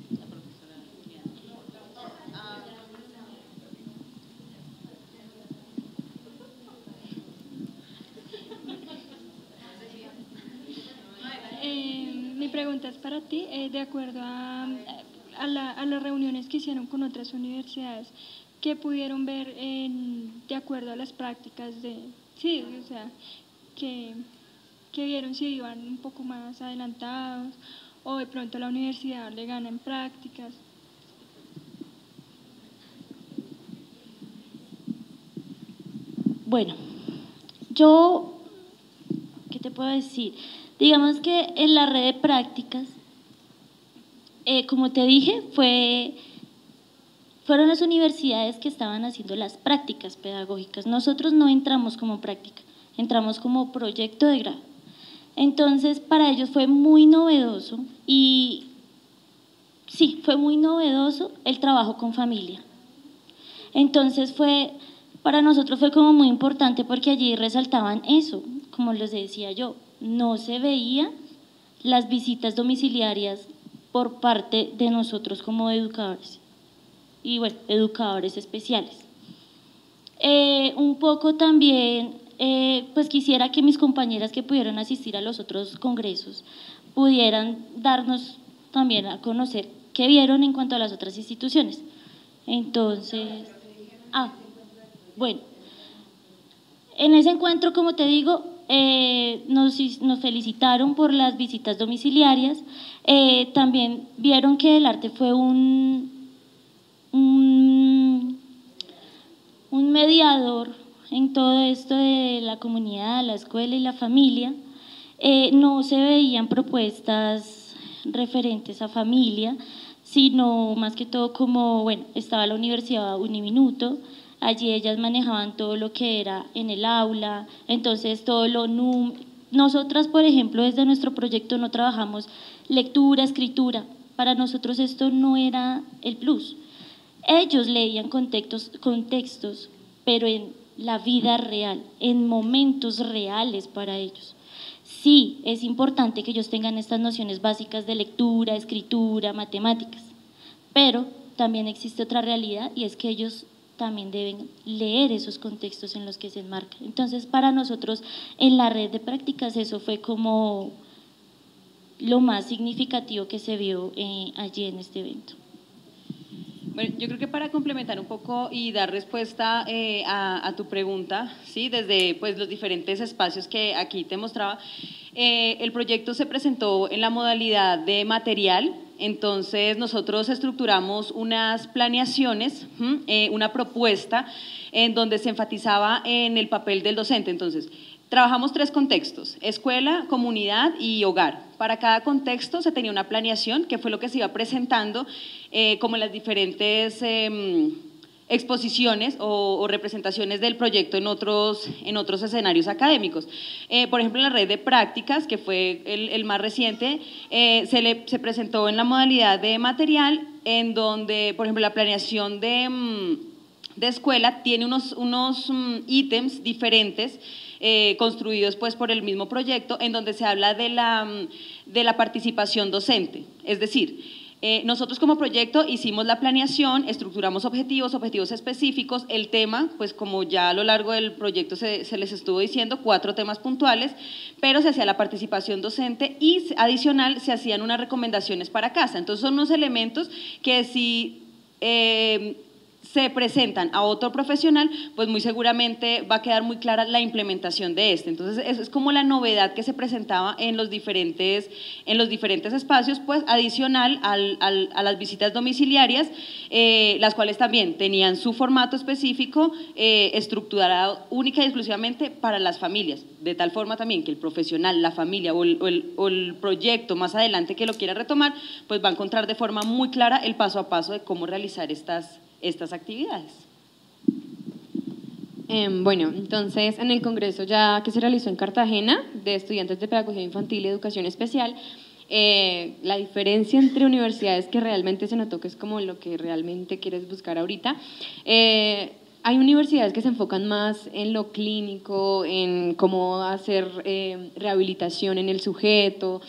[SPEAKER 10] Mi pregunta es para ti, eh, de acuerdo a, a, la, a, las reuniones que hicieron con otras universidades, ¿qué pudieron ver de acuerdo a las prácticas de, Sí, o sea, que, vieron si iban un poco más adelantados o de pronto la universidad le gana en prácticas.
[SPEAKER 3] Bueno, yo, ¿qué te puedo decir? Digamos que en la red de prácticas, eh, como te dije, fue fueron las universidades que estaban haciendo las prácticas pedagógicas. Nosotros no entramos como práctica, entramos como proyecto de grado. Entonces, para ellos fue muy novedoso y sí, fue muy novedoso el trabajo con familia. Entonces, fue, para nosotros fue como muy importante porque allí resaltaban eso, como les decía yo, no se veían las visitas domiciliarias por parte de nosotros como educadores y bueno, educadores especiales. Eh, un poco también, eh, pues quisiera que mis compañeras que pudieron asistir a los otros congresos pudieran darnos también a conocer qué vieron en cuanto a las otras instituciones. Entonces, ah, bueno, en ese encuentro, como te digo, eh, nos, nos, felicitaron por las visitas domiciliarias, también vieron que el arte fue un, un, mediador en todo esto de la comunidad, la escuela y la familia. Eh, no se veían propuestas referentes a familia, sino más que todo como, bueno, estaba la Universidad Uniminuto, allí ellas manejaban todo lo que era en el aula, entonces todo lo... Nosotras, por ejemplo, desde nuestro proyecto no trabajamos lectura, escritura, para nosotros esto no era el plus. Ellos leían contextos, contextos, pero en la vida real, en momentos reales para ellos. Sí, es importante que ellos tengan estas nociones básicas de lectura, escritura, matemáticas, pero también existe otra realidad y es que ellos también deben leer esos contextos en los que se enmarcan. Entonces, para nosotros en la red de prácticas eso fue como lo más significativo que se vio eh, allí en este evento.
[SPEAKER 9] Bueno, yo creo que para complementar un poco y dar respuesta eh, a, tu pregunta, ¿sí? desde pues, los diferentes espacios que aquí te mostraba, eh, el proyecto se presentó en la modalidad de material, entonces nosotros estructuramos unas planeaciones, eh, una propuesta en donde se enfatizaba en el papel del docente. Entonces, Trabajamos tres contextos, escuela, comunidad y hogar. Para cada contexto se tenía una planeación, que fue lo que se iba presentando eh, como las diferentes em, exposiciones o, representaciones del proyecto en otros, en otros escenarios académicos. Eh, por ejemplo, en la red de prácticas, que fue el, más reciente, eh, se, le, se presentó en la modalidad de material, en donde, por ejemplo, la planeación de, mm, de escuela tiene unos, unos mm, ítems diferentes eh, construidos pues por el mismo proyecto, en donde se habla de la, mm, de la participación docente. Es decir, eh, nosotros como proyecto hicimos la planeación, estructuramos objetivos, objetivos específicos, el tema, pues como ya a lo largo del proyecto se, se les estuvo diciendo, cuatro temas puntuales, pero se hacía la participación docente y adicional se hacían unas recomendaciones para casa. Entonces son unos elementos que si eh, se presentan a otro profesional, pues muy seguramente va a quedar muy clara la implementación de este. Entonces, eso es como la novedad que se presentaba en los diferentes, en los diferentes espacios, pues adicional al, a las visitas domiciliarias, eh, las cuales también tenían su formato específico eh, estructurado única y exclusivamente para las familias, de tal forma también que el profesional, la familia o el, o el proyecto más adelante que lo quiera retomar, pues va a encontrar de forma muy clara el paso a paso de cómo realizar estas estas actividades.
[SPEAKER 8] Em, bueno, entonces en el Congreso ya que se realizó en Cartagena de estudiantes de Pedagogía Infantil y Educación Especial, eh, la diferencia entre universidades que realmente se notó que es como lo que realmente quieres buscar ahorita, eh, hay universidades que se enfocan más en lo clínico, en cómo hacer eh, rehabilitación en el sujeto,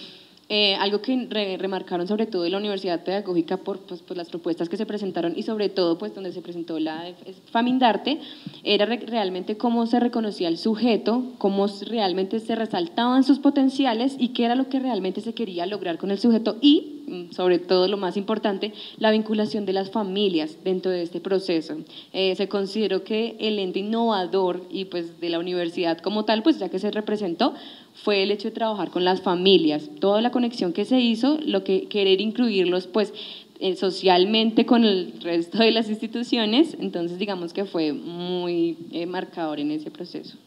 [SPEAKER 8] eh, algo que remarcaron sobre todo en la Universidad Pedagógica por, pues, las propuestas que se presentaron y sobre todo pues donde se presentó la Famindarte, era realmente cómo se reconocía el sujeto, cómo realmente se resaltaban sus potenciales y qué era lo que realmente se quería lograr con el sujeto y mm, sobre todo lo más importante, la vinculación de las familias dentro de este proceso. Eh, se consideró que el ente innovador y pues de la universidad como tal, pues ya que se representó, fue el hecho de trabajar con las familias, toda la conexión que se hizo, lo que querer incluirlos pues eh, socialmente con el resto de las instituciones, entonces digamos que fue muy eh, marcador en ese proceso.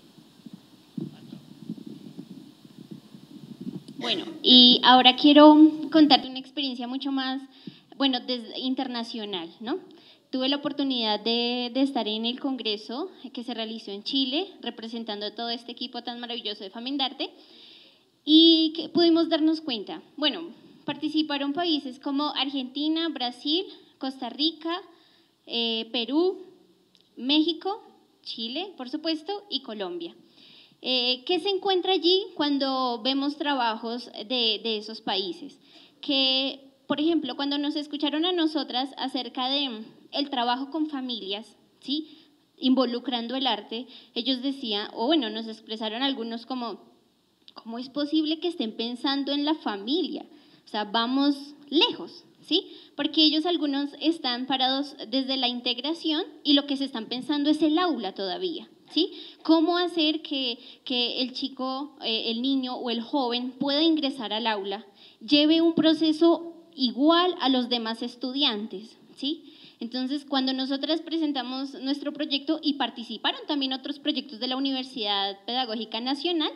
[SPEAKER 11] Bueno, y ahora quiero contarte una experiencia mucho más, bueno, internacional, ¿no? Tuve la oportunidad de, estar en el congreso que se realizó en Chile, representando todo este equipo tan maravilloso de Famindarte, y pudimos darnos cuenta. Bueno, participaron países como Argentina, Brasil, Costa Rica, eh, Perú, México, Chile, por supuesto, y Colombia. Eh, ¿Qué se encuentra allí cuando vemos trabajos de, de esos países? Que, por ejemplo, cuando nos escucharon a nosotras acerca de el trabajo con familias, ¿sí? involucrando el arte, ellos decían, o bueno, nos expresaron algunos como, ¿cómo es posible que estén pensando en la familia? O sea, vamos lejos, ¿sí? Porque ellos algunos están parados desde la integración y lo que se están pensando es el aula todavía, ¿sí? ¿Cómo hacer que, que el chico, eh, el niño o el joven pueda ingresar al aula, lleve un proceso igual a los demás estudiantes, ¿sí? Entonces, cuando nosotras presentamos nuestro proyecto y participaron también otros proyectos de la Universidad Pedagógica Nacional,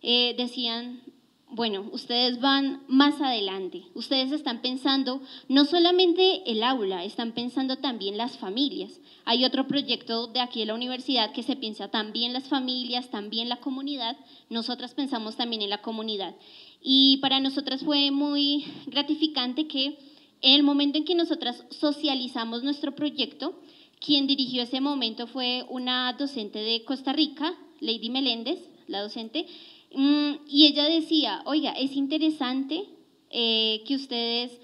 [SPEAKER 11] eh, decían, bueno, ustedes van más adelante, ustedes están pensando no solamente el aula, están pensando también las familias. Hay otro proyecto de aquí de la universidad que se piensa también las familias, también la comunidad, nosotras pensamos también en la comunidad. Y para nosotras fue muy gratificante que en el momento en que nosotras socializamos nuestro proyecto, quien dirigió ese momento fue una docente de Costa Rica, Lady Meléndez, la docente, mm, y ella decía, oiga, es interesante eh, que ustedes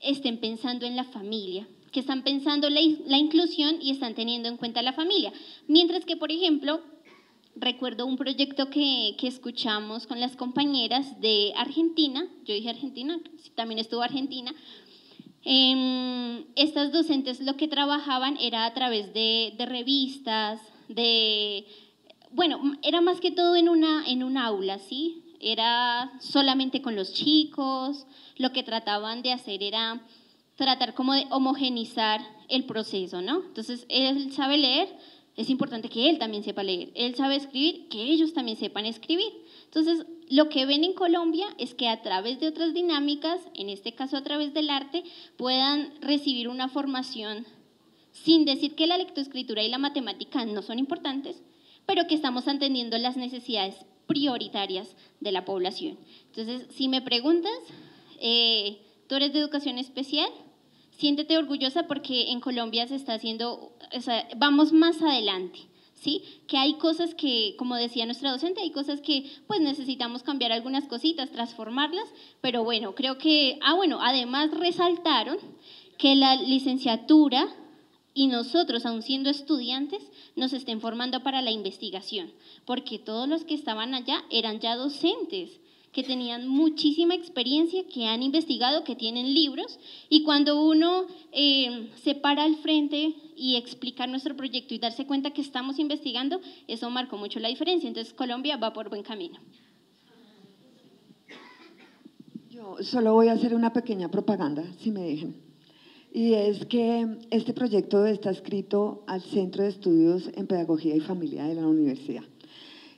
[SPEAKER 11] estén pensando en la familia, que están pensando la, la inclusión y están teniendo en cuenta la familia. Mientras que, por ejemplo, recuerdo un proyecto que, que, escuchamos con las compañeras de Argentina, yo dije Argentina, también estuvo Argentina, Em, estas docentes lo que trabajaban era a través de, revistas, de, bueno, era más que todo en una, en un aula, ¿sí? Era solamente con los chicos, lo que trataban de hacer era tratar como de homogenizar el proceso, ¿no? Entonces, él sabe leer, es importante que él también sepa leer. Él sabe escribir, que ellos también sepan escribir. Entonces, lo que ven en Colombia es que a través de otras dinámicas, en este caso a través del arte, puedan recibir una formación sin decir que la lectoescritura y la matemática no son importantes, pero que estamos atendiendo las necesidades prioritarias de la población. Entonces, si me preguntas, eh, ¿tú eres de educación especial? Siéntete orgullosa porque en Colombia se está haciendo, o sea, vamos más adelante. ¿Sí? Que hay cosas que, como decía nuestra docente, hay cosas que pues necesitamos cambiar algunas cositas, transformarlas, pero bueno, creo que, ah bueno, además resaltaron que la licenciatura y nosotros, aun siendo estudiantes, nos estén formando para la investigación, porque todos los que estaban allá eran ya docentes, que tenían muchísima experiencia, que han investigado, que tienen libros, y cuando uno eh, se para al frente y explica nuestro proyecto y darse cuenta que estamos investigando, eso marcó mucho la diferencia. Entonces Colombia va por buen camino.
[SPEAKER 6] Yo solo voy a hacer una pequeña propaganda, si me dejan. Y es que este proyecto está escrito al Centro de Estudios en Pedagogía y Familia de la universidad.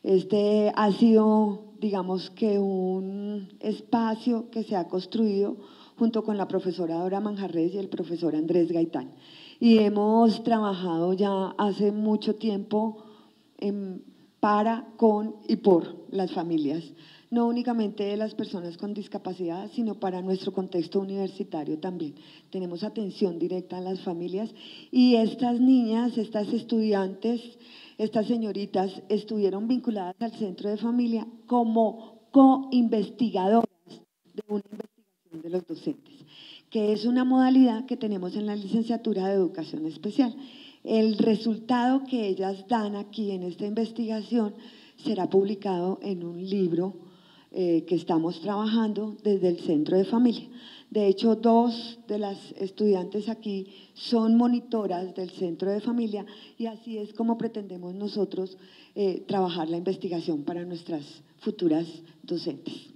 [SPEAKER 6] Este ha sido, digamos que, un espacio que se ha construido junto con la profesora Dora Manjarres y el profesor Andrés Gaitán. Y hemos trabajado ya hace mucho tiempo para, con y por las familias no únicamente de las personas con discapacidad, sino para nuestro contexto universitario también. Tenemos atención directa a las familias y estas niñas, estas estudiantes, estas señoritas estuvieron vinculadas al centro de familia como co-investigadoras de una investigación de los docentes, que es una modalidad que tenemos en la licenciatura de educación especial. El resultado que ellas dan aquí en esta investigación será publicado en un libro eh, que estamos trabajando desde el centro de familia. De hecho, dos de las estudiantes aquí son monitoras del centro de familia y así es como pretendemos nosotros eh, trabajar la investigación para nuestras futuras docentes.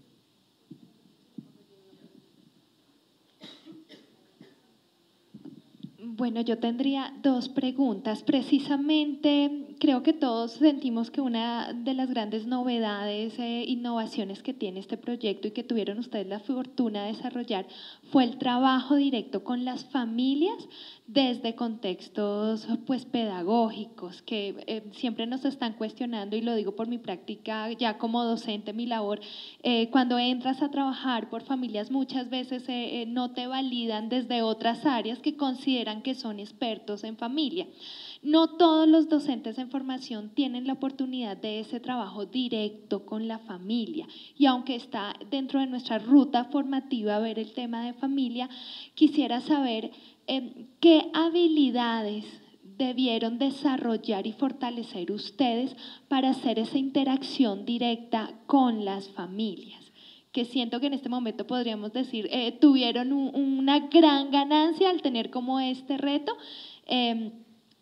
[SPEAKER 12] Bueno, yo tendría dos preguntas. Precisamente, creo que todos sentimos que una de las grandes novedades e innovaciones que tiene este proyecto y que tuvieron ustedes la fortuna de desarrollar fue el trabajo directo con las familias desde contextos pues pedagógicos que eh, siempre nos están cuestionando y lo digo por mi práctica ya como docente mi labor eh, cuando entras a trabajar por familias muchas veces eh, no te validan desde otras áreas que consideran que son expertos en familia no todos los docentes en formación tienen la oportunidad de ese trabajo directo con la familia y aunque está dentro de nuestra ruta formativa ver el tema de familia quisiera saber Em, ¿qué habilidades debieron desarrollar y fortalecer ustedes para hacer esa interacción directa con las familias? que siento que en este momento podríamos decir, eh, tuvieron una gran ganancia al tener como este reto. Em,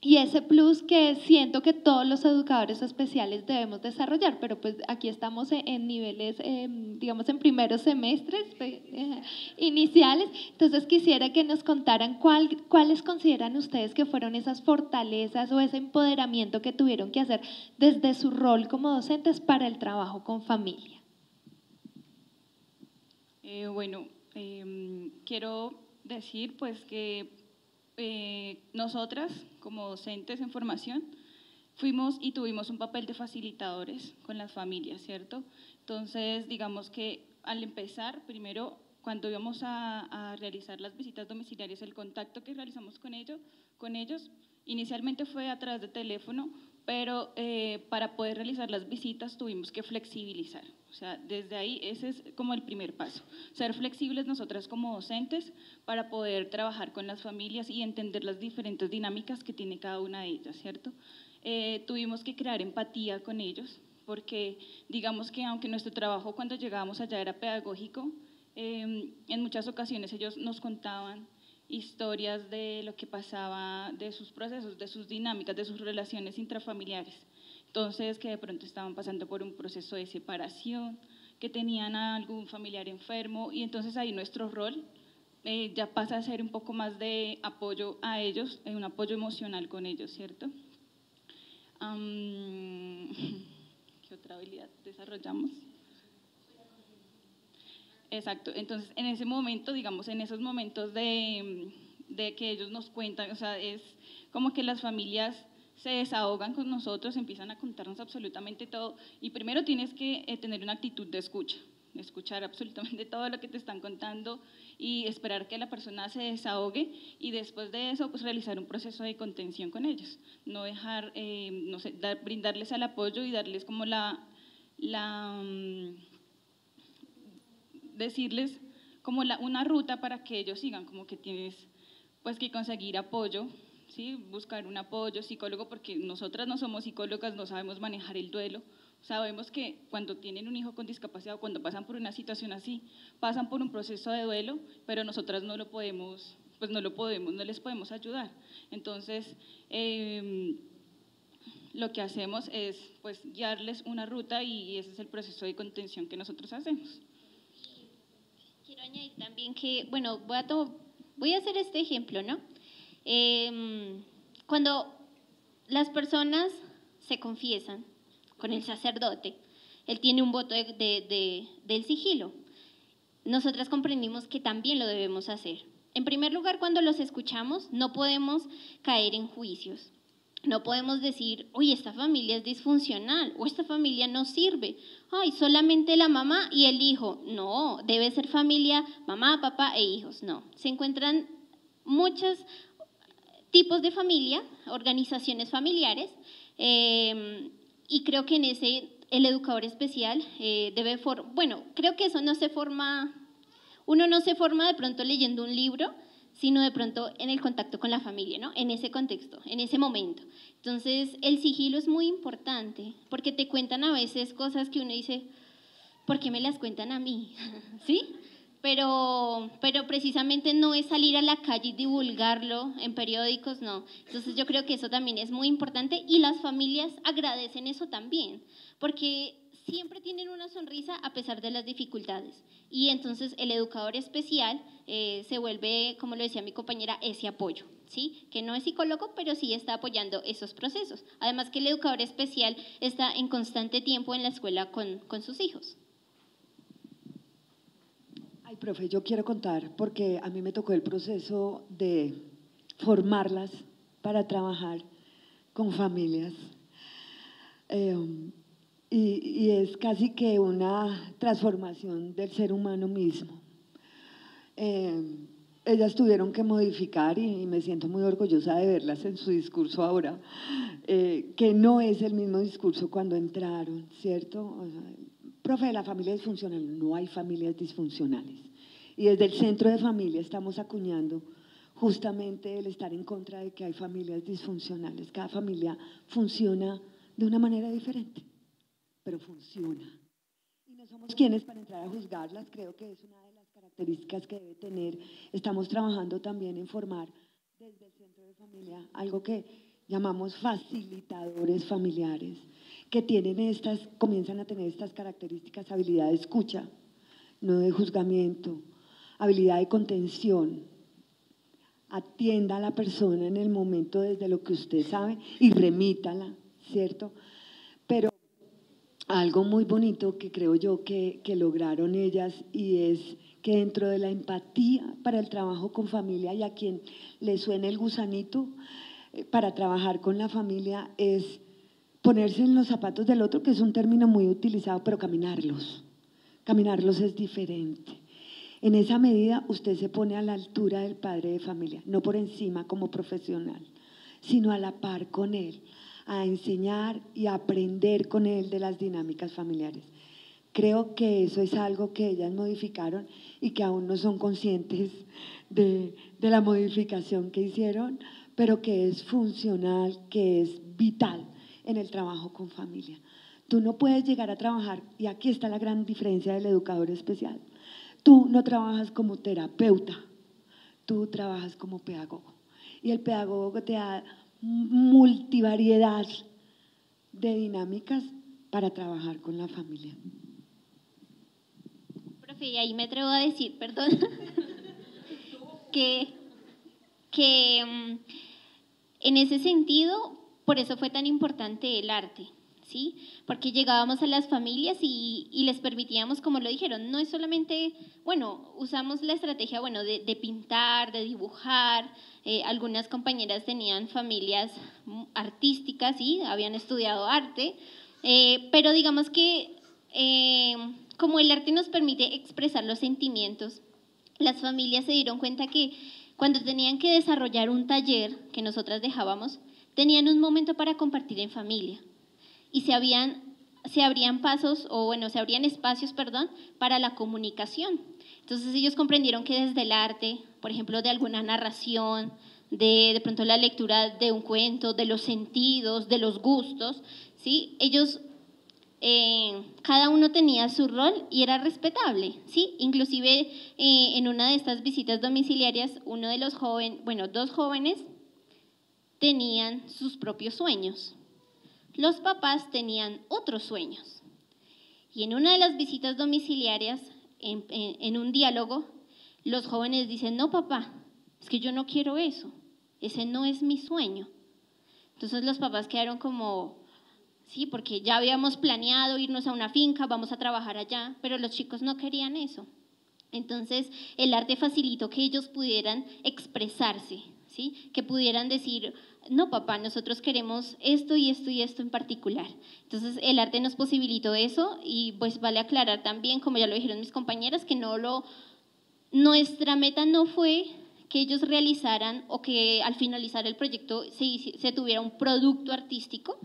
[SPEAKER 12] y ese plus que siento que todos los educadores especiales debemos desarrollar, pero pues aquí estamos en, niveles, em, digamos, en primeros semestres eh, iniciales. Entonces quisiera que nos contaran cuál, cuáles consideran ustedes que fueron esas fortalezas o ese empoderamiento que tuvieron que hacer desde su rol como docentes para el trabajo con familia.
[SPEAKER 13] Eh, bueno, em, quiero decir pues que eh, nosotras, como docentes en formación, fuimos y tuvimos un papel de facilitadores con las familias, ¿cierto? Entonces, digamos que al empezar, primero, cuando íbamos a, realizar las visitas domiciliarias, el contacto que realizamos con ellos, con ellos inicialmente fue a través de teléfono, pero eh, para poder realizar las visitas tuvimos que flexibilizar. O sea, desde ahí ese es como el primer paso. Ser flexibles nosotras como docentes para poder trabajar con las familias y entender las diferentes dinámicas que tiene cada una de ellas, ¿cierto? Eh, tuvimos que crear empatía con ellos porque digamos que aunque nuestro trabajo cuando llegábamos allá era pedagógico, em, en muchas ocasiones ellos nos contaban historias de lo que pasaba, de sus procesos, de sus dinámicas, de sus relaciones intrafamiliares. Entonces, que de pronto estaban pasando por un proceso de separación, que tenían a algún familiar enfermo y entonces ahí nuestro rol eh, ya pasa a ser un poco más de apoyo a ellos, eh, un apoyo emocional con ellos, ¿cierto? ¿Qué otra habilidad desarrollamos? Exacto, entonces en ese momento, digamos, en esos momentos de, de que ellos nos cuentan, o sea, es como que las familias se desahogan con nosotros, empiezan a contarnos absolutamente todo. Y primero tienes que eh, tener una actitud de escucha, escuchar absolutamente todo lo que te están contando y esperar que la persona se desahogue y después de eso pues realizar un proceso de contención con ellos, no dejar, eh, no sé, dar- brindarles el apoyo y darles como la, la mm, decirles como una ruta para que ellos sigan, como que tienes pues que conseguir apoyo, ¿sí? buscar un apoyo psicólogo, porque nosotras no somos psicólogas, no sabemos manejar el duelo. Sabemos que cuando tienen un hijo con discapacidad o cuando pasan por una situación así, pasan por un proceso de duelo, pero nosotras no lo podemos, pues no lo podemos, no les podemos ayudar. Entonces, eh, lo que hacemos es pues guiarles una ruta y ese es el proceso de contención que nosotros hacemos.
[SPEAKER 11] Añadir también que, bueno, voy a, hacer este ejemplo, ¿no? Em, cuando las personas se confiesan con el sacerdote, él tiene un voto de- del sigilo. Nosotras comprendimos que también lo debemos hacer. En primer lugar, cuando los escuchamos, no podemos caer en juicios. No podemos decir, oye, esta familia es disfuncional o esta familia no sirve. Ay, solamente la mamá y el hijo. No, debe ser familia, mamá, papá e hijos. No, se encuentran muchos tipos de familia, organizaciones familiares, eh, y creo que en ese el educador especial eh, debe, for bueno, creo que eso no se forma, uno no se forma de pronto leyendo un libro, sino de pronto en el contacto con la familia, ¿no? En ese contexto, en ese momento. Entonces, el sigilo es muy importante, porque te cuentan a veces cosas que uno dice, ¿por qué me las cuentan a mí? ¿Sí? Pero, pero precisamente no es salir a la calle y divulgarlo en periódicos, no. Entonces yo creo que eso también es muy importante y las familias agradecen eso también, porque siempre tienen una sonrisa a pesar de las dificultades. Y entonces el educador especial eh, se vuelve, como lo decía mi compañera, ese apoyo, ¿sí? Que no es psicólogo, pero sí está apoyando esos procesos. Además que el educador especial está en constante tiempo en la escuela con, con sus hijos.
[SPEAKER 6] Ay, profe, yo quiero contar porque a mí me tocó el proceso de formarlas para trabajar con familias. Eh, y, es casi que una transformación del ser humano mismo. Eh, ellas tuvieron que modificar, y, me siento muy orgullosa de verlas en su discurso ahora, eh, que no es el mismo discurso cuando entraron, ¿cierto? O sea, profe, la familia disfuncional, no hay familias disfuncionales. Y desde el centro de familia estamos acuñando justamente el estar en contra de que hay familias disfuncionales. Cada familia funciona de una manera diferente, pero funciona. Y no somos quienes para entrar a juzgarlas, creo que es una de las características que debe tener. Estamos trabajando también en formar desde el centro de familia algo que llamamos facilitadores familiares, que tienen estas, comienzan a tener estas características, habilidad de escucha, no de juzgamiento, habilidad de contención. Atienda a la persona en el momento desde lo que usted sabe y remítala, ¿cierto? Algo muy bonito que creo yo que, que lograron ellas y es que dentro de la empatía para el trabajo con familia y a quien le suene el gusanito eh, para trabajar con la familia es ponerse en los zapatos del otro, que es un término muy utilizado, pero caminarlos. Caminarlos es diferente. En esa medida usted se pone a la altura del padre de familia, no por encima como profesional, sino a la par con él, a enseñar y a aprender con él de las dinámicas familiares. Creo que eso es algo que ellas modificaron y que aún no son conscientes de, la modificación que hicieron, pero que es funcional, que es vital en el trabajo con familia. Tú no puedes llegar a trabajar, y aquí está la gran diferencia del educador especial. Tú no trabajas como terapeuta, tú trabajas como pedagogo. Y el pedagogo te da multivariedad de dinámicas para trabajar con la familia.
[SPEAKER 11] Profe, y ahí me atrevo a decir, perdón, que, que mm, en ese sentido por eso fue tan importante el arte, ¿sí? Porque llegábamos a las familias y, les permitíamos, como lo dijeron, no es solamente, bueno, usamos la estrategia, bueno, de pintar, de dibujar, eh, algunas compañeras tenían familias mm, artísticas, y habían estudiado arte, eh, pero digamos que eh, como el arte nos permite expresar los sentimientos, las familias se dieron cuenta que cuando tenían que desarrollar un taller que nosotras dejábamos, tenían un momento para compartir en familia y se, habían, se abrían pasos, o bueno, se abrían espacios, perdón, para la comunicación. Entonces ellos comprendieron que desde el arte, por ejemplo, de alguna narración, de, de pronto la lectura de un cuento, de los sentidos, de los gustos, ¿sí? ellos eh, cada uno tenía su rol y era respetable, ¿sí? Inclusive eh, en una de estas visitas domiciliarias, uno de los jóvenes, bueno, dos jóvenes tenían sus propios sueños. Los papás tenían otros sueños. Y en una de las visitas domiciliarias, en, un diálogo, los jóvenes dicen, no papá, es que yo no quiero eso, ese no es mi sueño. Entonces los papás quedaron como, sí, porque ya habíamos planeado irnos a una finca, vamos a trabajar allá, pero los chicos no querían eso. Entonces el arte facilitó que ellos pudieran expresarse, ¿sí? que pudieran decir, no papá, nosotros queremos esto y esto y esto en particular. Entonces el arte nos posibilitó eso y pues vale aclarar también, como ya lo dijeron mis compañeras, que no lo, nuestra meta no fue que ellos realizaran o que al finalizar el proyecto se, se tuviera un producto artístico,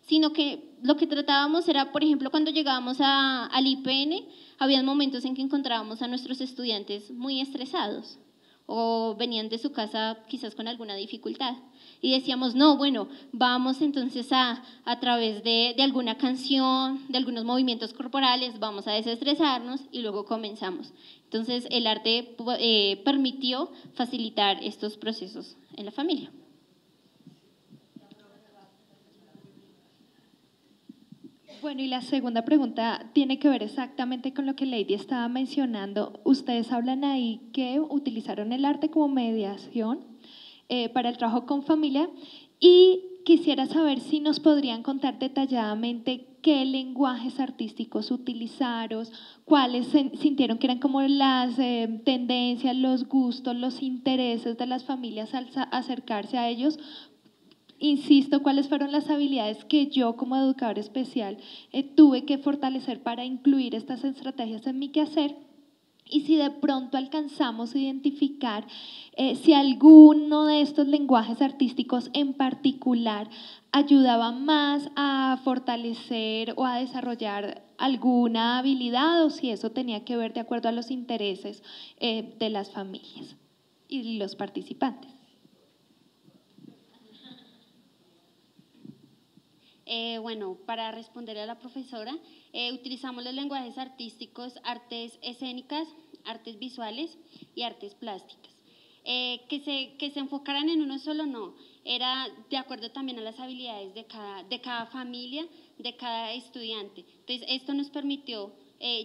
[SPEAKER 11] sino que lo que tratábamos era, por ejemplo, cuando llegábamos a, al IPN, había momentos en que encontrábamos a nuestros estudiantes muy estresados o venían de su casa quizás con alguna dificultad. Y decíamos, no, bueno, vamos entonces a, a través de, de alguna canción, de algunos movimientos corporales, vamos a desestresarnos y luego comenzamos. Entonces el arte eh, permitió facilitar estos procesos en la familia.
[SPEAKER 12] Bueno, y la segunda pregunta tiene que ver exactamente con lo que Lady estaba mencionando. Ustedes hablan ahí que utilizaron el arte como mediación eh, para el trabajo con familia y quisiera saber si nos podrían contar detalladamente qué lenguajes artísticos utilizaron, cuáles sintieron que eran como las eh, tendencias, los gustos, los intereses de las familias al acercarse a ellos, insisto, cuáles fueron las habilidades que yo como educador especial eh, tuve que fortalecer para incluir estas estrategias en mi quehacer y si de pronto alcanzamos a identificar eh, si alguno de estos lenguajes artísticos en particular ayudaba más a fortalecer o a desarrollar alguna habilidad o si eso tenía que ver de acuerdo a los intereses eh, de las familias y los participantes.
[SPEAKER 2] Eh, bueno, para responder a la profesora, eh, utilizamos los lenguajes artísticos, artes escénicas, artes visuales y artes plásticas. Eh, que, se, que se enfocaran en uno solo, no, era de acuerdo también a las habilidades de cada, de cada familia, de cada estudiante. Entonces, esto nos permitió,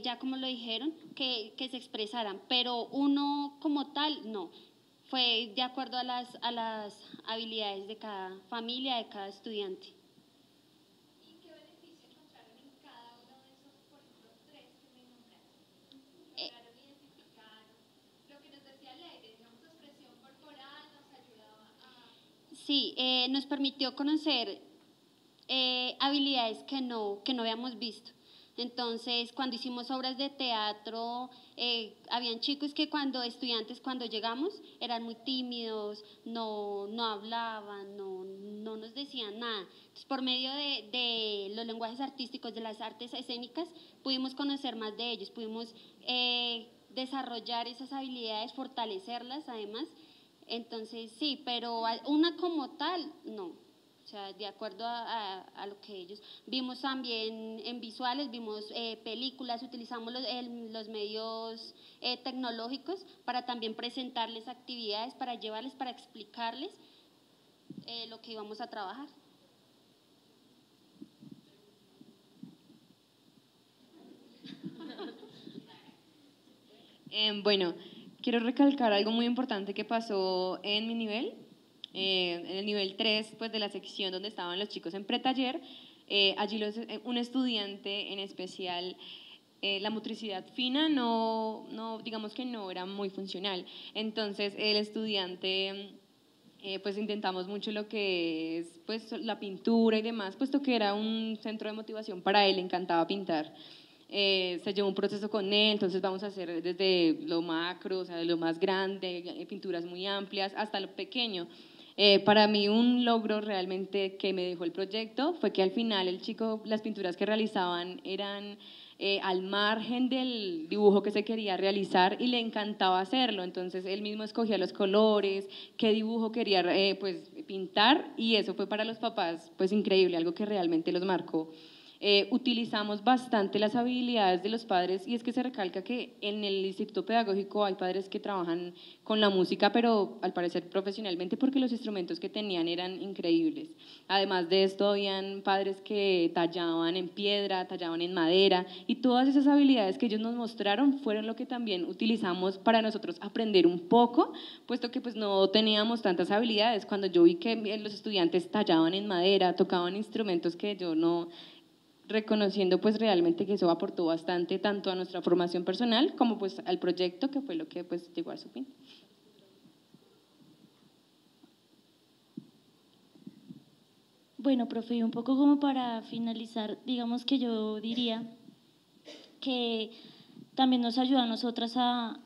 [SPEAKER 2] ya como lo dijeron, que, que se expresaran, pero uno como tal, no fue de acuerdo a las, a las habilidades de cada familia, de cada estudiante. Sí, eh, nos permitió conocer eh, habilidades que no, que no habíamos visto. Entonces, cuando hicimos obras de teatro, eh, habían chicos que cuando, estudiantes, cuando llegamos, eran muy tímidos, no, no hablaban, no, no nos decían nada. Entonces, por medio de, de, los lenguajes artísticos, de las artes escénicas, pudimos conocer más de ellos, pudimos desarrollar esas habilidades, fortalecerlas además, entonces, sí, pero una como tal, no. O sea, de acuerdo a, lo que ellos. Vimos también en visuales, vimos eh, películas, utilizamos los, medios eh, tecnológicos para también presentarles actividades, para llevarles, para explicarles eh, lo que íbamos a trabajar.
[SPEAKER 8] bueno, quiero recalcar algo muy importante que pasó en mi nivel. eh, en el nivel 3 pues, de la sección donde estaban los chicos en pretaller, eh, allí los, eh, un estudiante en especial eh, la motricidad fina no, no, digamos que no era muy funcional. Entonces el estudiante, eh, pues intentamos mucho lo que es pues, la pintura y demás, puesto que era un centro de motivación para él, le encantaba pintar. Eh, se llevó un proceso con él, entonces vamos a hacer desde lo macro, o sea, de lo más grande, eh, pinturas muy amplias, hasta lo pequeño. Eh, para mí un logro realmente que me dejó el proyecto fue que al final el chico, las pinturas que realizaban eran al margen del dibujo que se quería realizar y le encantaba hacerlo. Entonces él mismo escogía los colores, qué dibujo quería pues, pintar y eso fue para los papás pues increíble, algo que realmente los marcó. Eh, utilizamos bastante las habilidades de los padres y es que se recalca que en el Instituto Pedagógico hay padres que trabajan con la música, pero al parecer profesionalmente porque los instrumentos que tenían eran increíbles. Además de esto, habían padres que tallaban en piedra, tallaban en madera y todas esas habilidades que ellos nos mostraron fueron lo que también utilizamos para nosotros aprender un poco, puesto que pues no teníamos tantas habilidades. Cuando yo vi que los estudiantes tallaban en madera, tocaban instrumentos que yo no reconociendo pues realmente que eso aportó bastante tanto a nuestra formación personal como pues al proyecto que fue lo que pues llegó a su fin.
[SPEAKER 3] Bueno, profe, un poco como para finalizar, digamos que yo diría que también nos ayuda a nosotras a,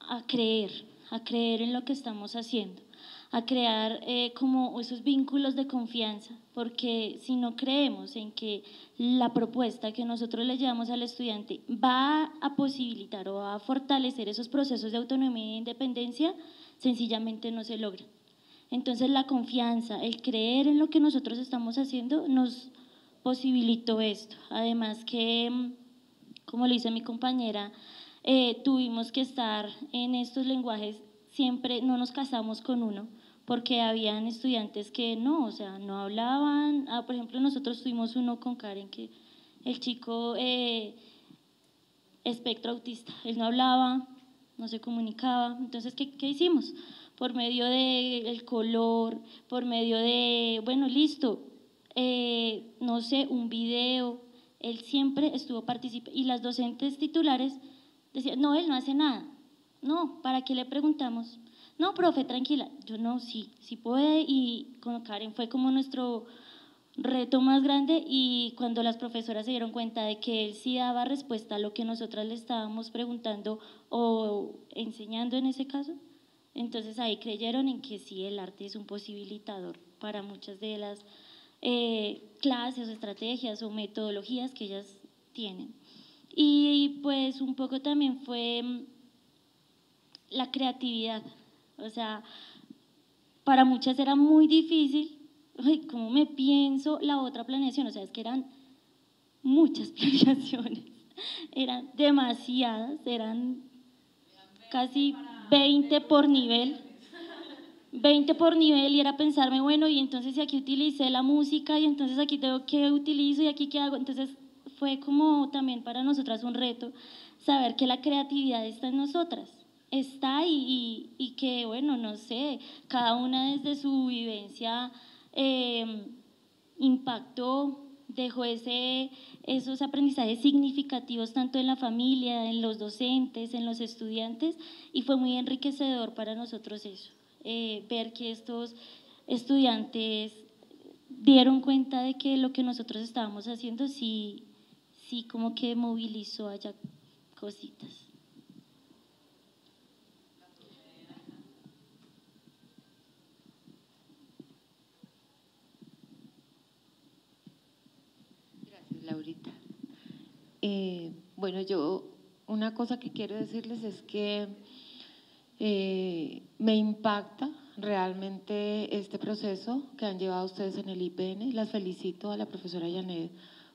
[SPEAKER 3] a creer, a creer en lo que estamos haciendo, a crear eh, como esos vínculos de confianza, porque si no creemos en que la propuesta que nosotros le llevamos al estudiante va a posibilitar o a fortalecer esos procesos de autonomía e independencia, sencillamente no se logra. Entonces la confianza, el creer en lo que nosotros estamos haciendo nos posibilitó esto. Además que, mm, como lo dice mi compañera, eh, tuvimos que estar en estos lenguajes, siempre no nos casamos con uno, porque habían estudiantes que no, o sea, no hablaban. Ah, por ejemplo, nosotros tuvimos uno con Karen que el chico eh, espectro autista, él no hablaba, no se comunicaba. Entonces, ¿qué, qué hicimos? Por medio del color, por medio de, bueno, listo, eh, no sé, un video, él siempre estuvo participando. Y las docentes titulares decían, no, él no hace nada. No, ¿para qué le preguntamos? No, profe, tranquila. Yo no, sí, sí puede. Y con Karen fue como nuestro reto más grande y cuando las profesoras se dieron cuenta de que él sí daba respuesta a lo que nosotras le estábamos preguntando o enseñando en ese caso, entonces ahí creyeron en que sí, el arte es un posibilitador para muchas de las eh, clases, estrategias o metodologías que ellas tienen. Y pues un poco también fue mm, la creatividad. O sea, para muchas era muy difícil. Ay, ¿cómo me pienso la otra planeación? O sea, es que eran muchas planeaciones. Eran demasiadas, eran casi 20 por nivel. 20 por nivel y era pensarme, bueno, y entonces aquí utilicé la música y entonces aquí tengo que utilizo y aquí qué hago. Entonces fue como también para nosotras un reto saber que la creatividad está en nosotras está y, y, que, bueno, no sé, cada una desde su vivencia eh, impactó, dejó ese, esos aprendizajes significativos tanto en la familia, en los docentes, en los estudiantes, y fue muy enriquecedor para nosotros eso, eh, ver que estos estudiantes dieron cuenta de que lo que nosotros estábamos haciendo sí, sí como que movilizó allá cositas.
[SPEAKER 1] Eh, bueno, yo una cosa que quiero decirles es que eh, me impacta realmente este proceso que han llevado ustedes en el IPN. Las felicito a la profesora Yanet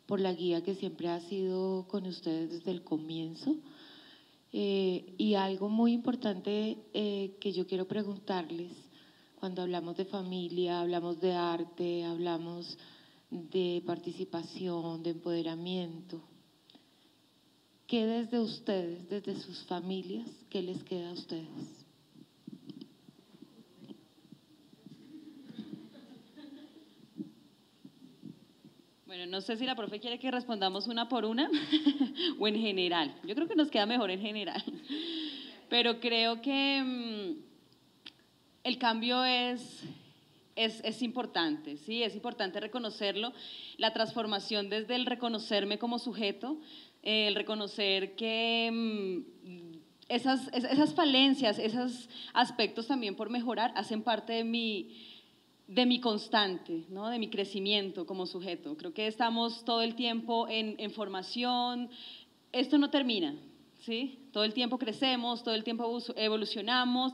[SPEAKER 1] por la guía que siempre ha sido con ustedes desde el comienzo. Eh, y algo muy importante que yo quiero preguntarles, cuando hablamos de familia, hablamos de arte, hablamos de participación, de empoderamiento. ¿Qué desde ustedes, desde sus familias, qué les queda a ustedes?
[SPEAKER 9] Bueno, no sé si la profe quiere que respondamos una por una o en general. Yo creo que nos queda mejor en general. Pero creo que mm, el cambio es, es, es, importante, ¿sí? Es importante reconocerlo. La transformación desde el reconocerme como sujeto, el reconocer que mm, esas, esas falencias, esos aspectos también por mejorar hacen parte de mi de mi constante, ¿no? de mi crecimiento como sujeto. Creo que estamos todo el tiempo en, en, formación, esto no termina, ¿sí? todo el tiempo crecemos, todo el tiempo evolucionamos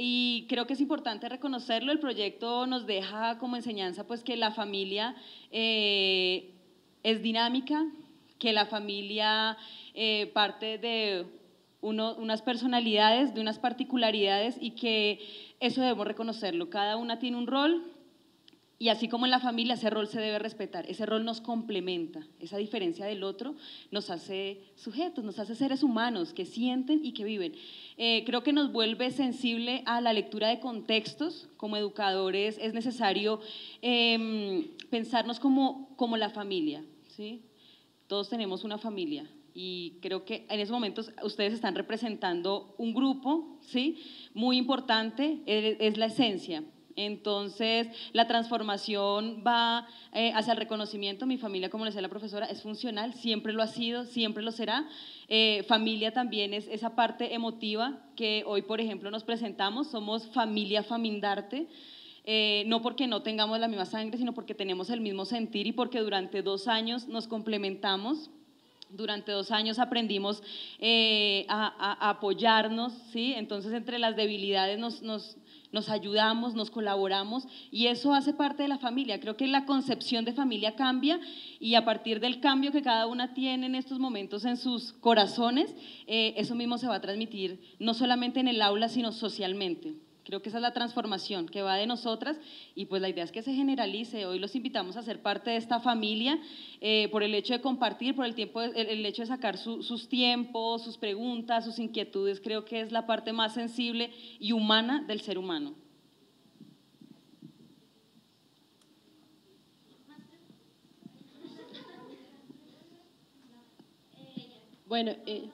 [SPEAKER 9] y creo que es importante reconocerlo. El proyecto nos deja como enseñanza pues, que la familia eh, es dinámica, que la familia eh, parte de uno, unas personalidades, de unas particularidades y que eso debemos reconocerlo. Cada una tiene un rol y así como en la familia ese rol se debe respetar. Ese rol nos complementa. Esa diferencia del otro nos hace sujetos, nos hace seres humanos que sienten y que viven. Eh, creo que nos vuelve sensible a la lectura de contextos. Como educadores es necesario eh, pensarnos como, como la familia. ¿sí? Todos tenemos una familia y creo que en esos momentos ustedes están representando un grupo, ¿sí? Muy importante, es la esencia. Entonces, la transformación va eh, hacia el reconocimiento. Mi familia, como le decía la profesora, es funcional, siempre lo ha sido, siempre lo será. Eh, familia también es esa parte emotiva que hoy, por ejemplo, nos presentamos. Somos familia Famindarte. Eh, no porque no tengamos la misma sangre, sino porque tenemos el mismo sentir y porque durante dos años nos complementamos durante dos años aprendimos eh, a, apoyarnos, ¿sí? Entonces entre las debilidades nos, ayudamos, nos colaboramos y eso hace parte de la familia. Creo que la concepción de familia cambia y a partir del cambio que cada una tiene en estos momentos en sus corazones, eh, eso mismo se va a transmitir no solamente en el aula, sino socialmente. Creo que esa es la transformación que va de nosotras y pues la idea es que se generalice. Hoy los invitamos a ser parte de esta familia eh, por el hecho de compartir, por el, tiempo, el, hecho de sacar sus tiempos, sus preguntas, sus inquietudes. Creo que es la parte más sensible y humana del ser humano.
[SPEAKER 4] Bueno, eh,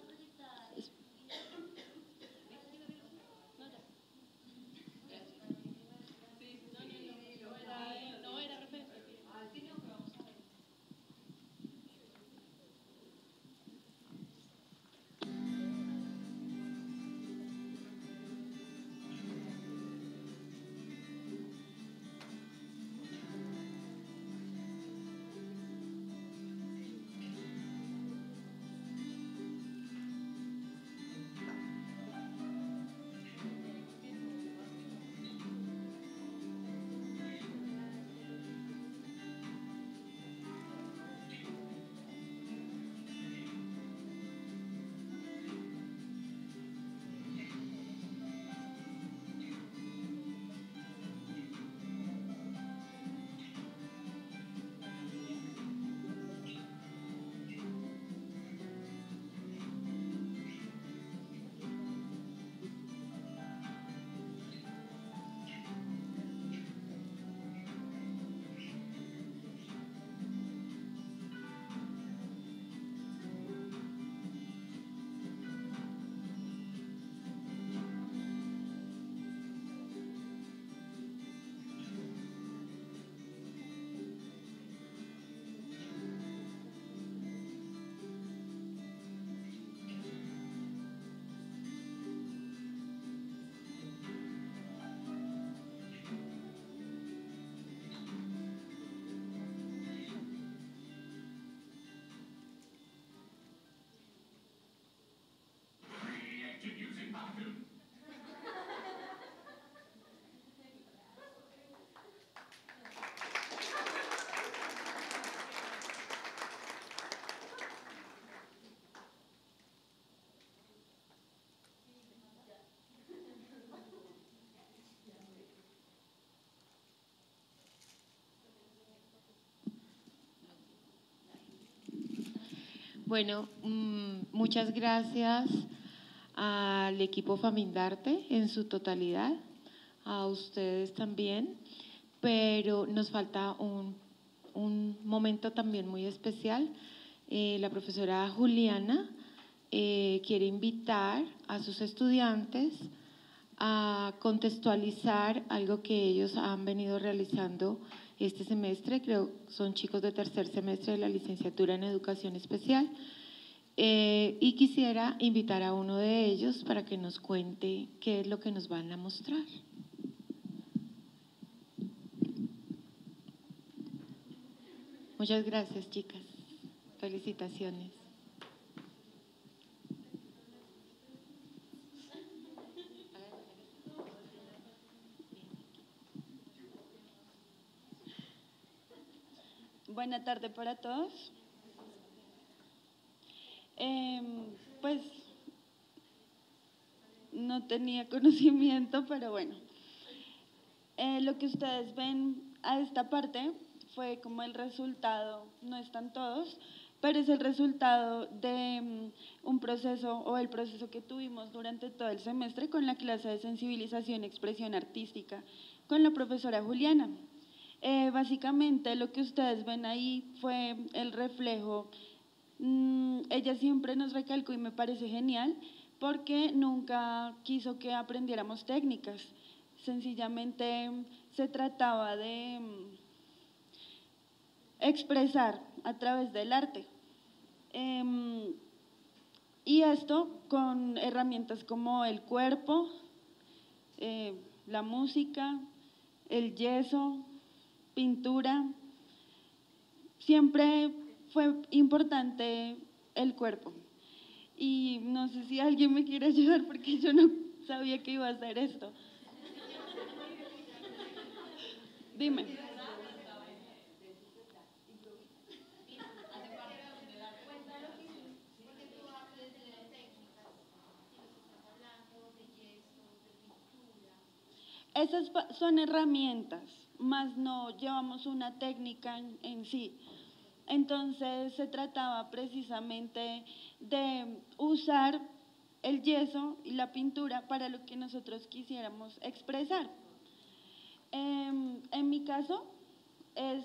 [SPEAKER 1] Bueno, mm, muchas gracias al equipo Famindarte en su totalidad, a ustedes también, pero nos falta un un momento también muy especial. Eh, la profesora Juliana eh, quiere invitar a sus estudiantes a contextualizar algo que ellos han venido realizando este semestre, creo son chicos de tercer semestre de la licenciatura en educación especial, eh, y quisiera invitar a uno de ellos para que nos cuente qué es lo que nos van a mostrar. Muchas gracias, chicas. Felicitaciones.
[SPEAKER 14] Buena tarde para todos. Em, pues no tenía conocimiento, pero bueno. Eh, lo que ustedes ven a esta parte fue como el resultado, no están todos, pero es el resultado de mm, un proceso o el proceso que tuvimos durante todo el semestre con la clase de sensibilización y expresión artística con la profesora Juliana. Eh, básicamente lo que ustedes ven ahí fue el reflejo. Mm, ella siempre nos recalcó y me parece genial porque nunca quiso que aprendiéramos técnicas. Sencillamente se trataba de mm, expresar a través del arte. Em, y esto con herramientas como el cuerpo, eh, la música, el yeso, pintura, siempre fue importante el cuerpo. Y no sé si alguien me quiere ayudar porque yo no sabía que iba a hacer esto. Dime. Esas son herramientas más no llevamos una técnica en, sí. Entonces se trataba precisamente de usar el yeso y la pintura para lo que nosotros quisiéramos expresar. Em, en mi caso, es,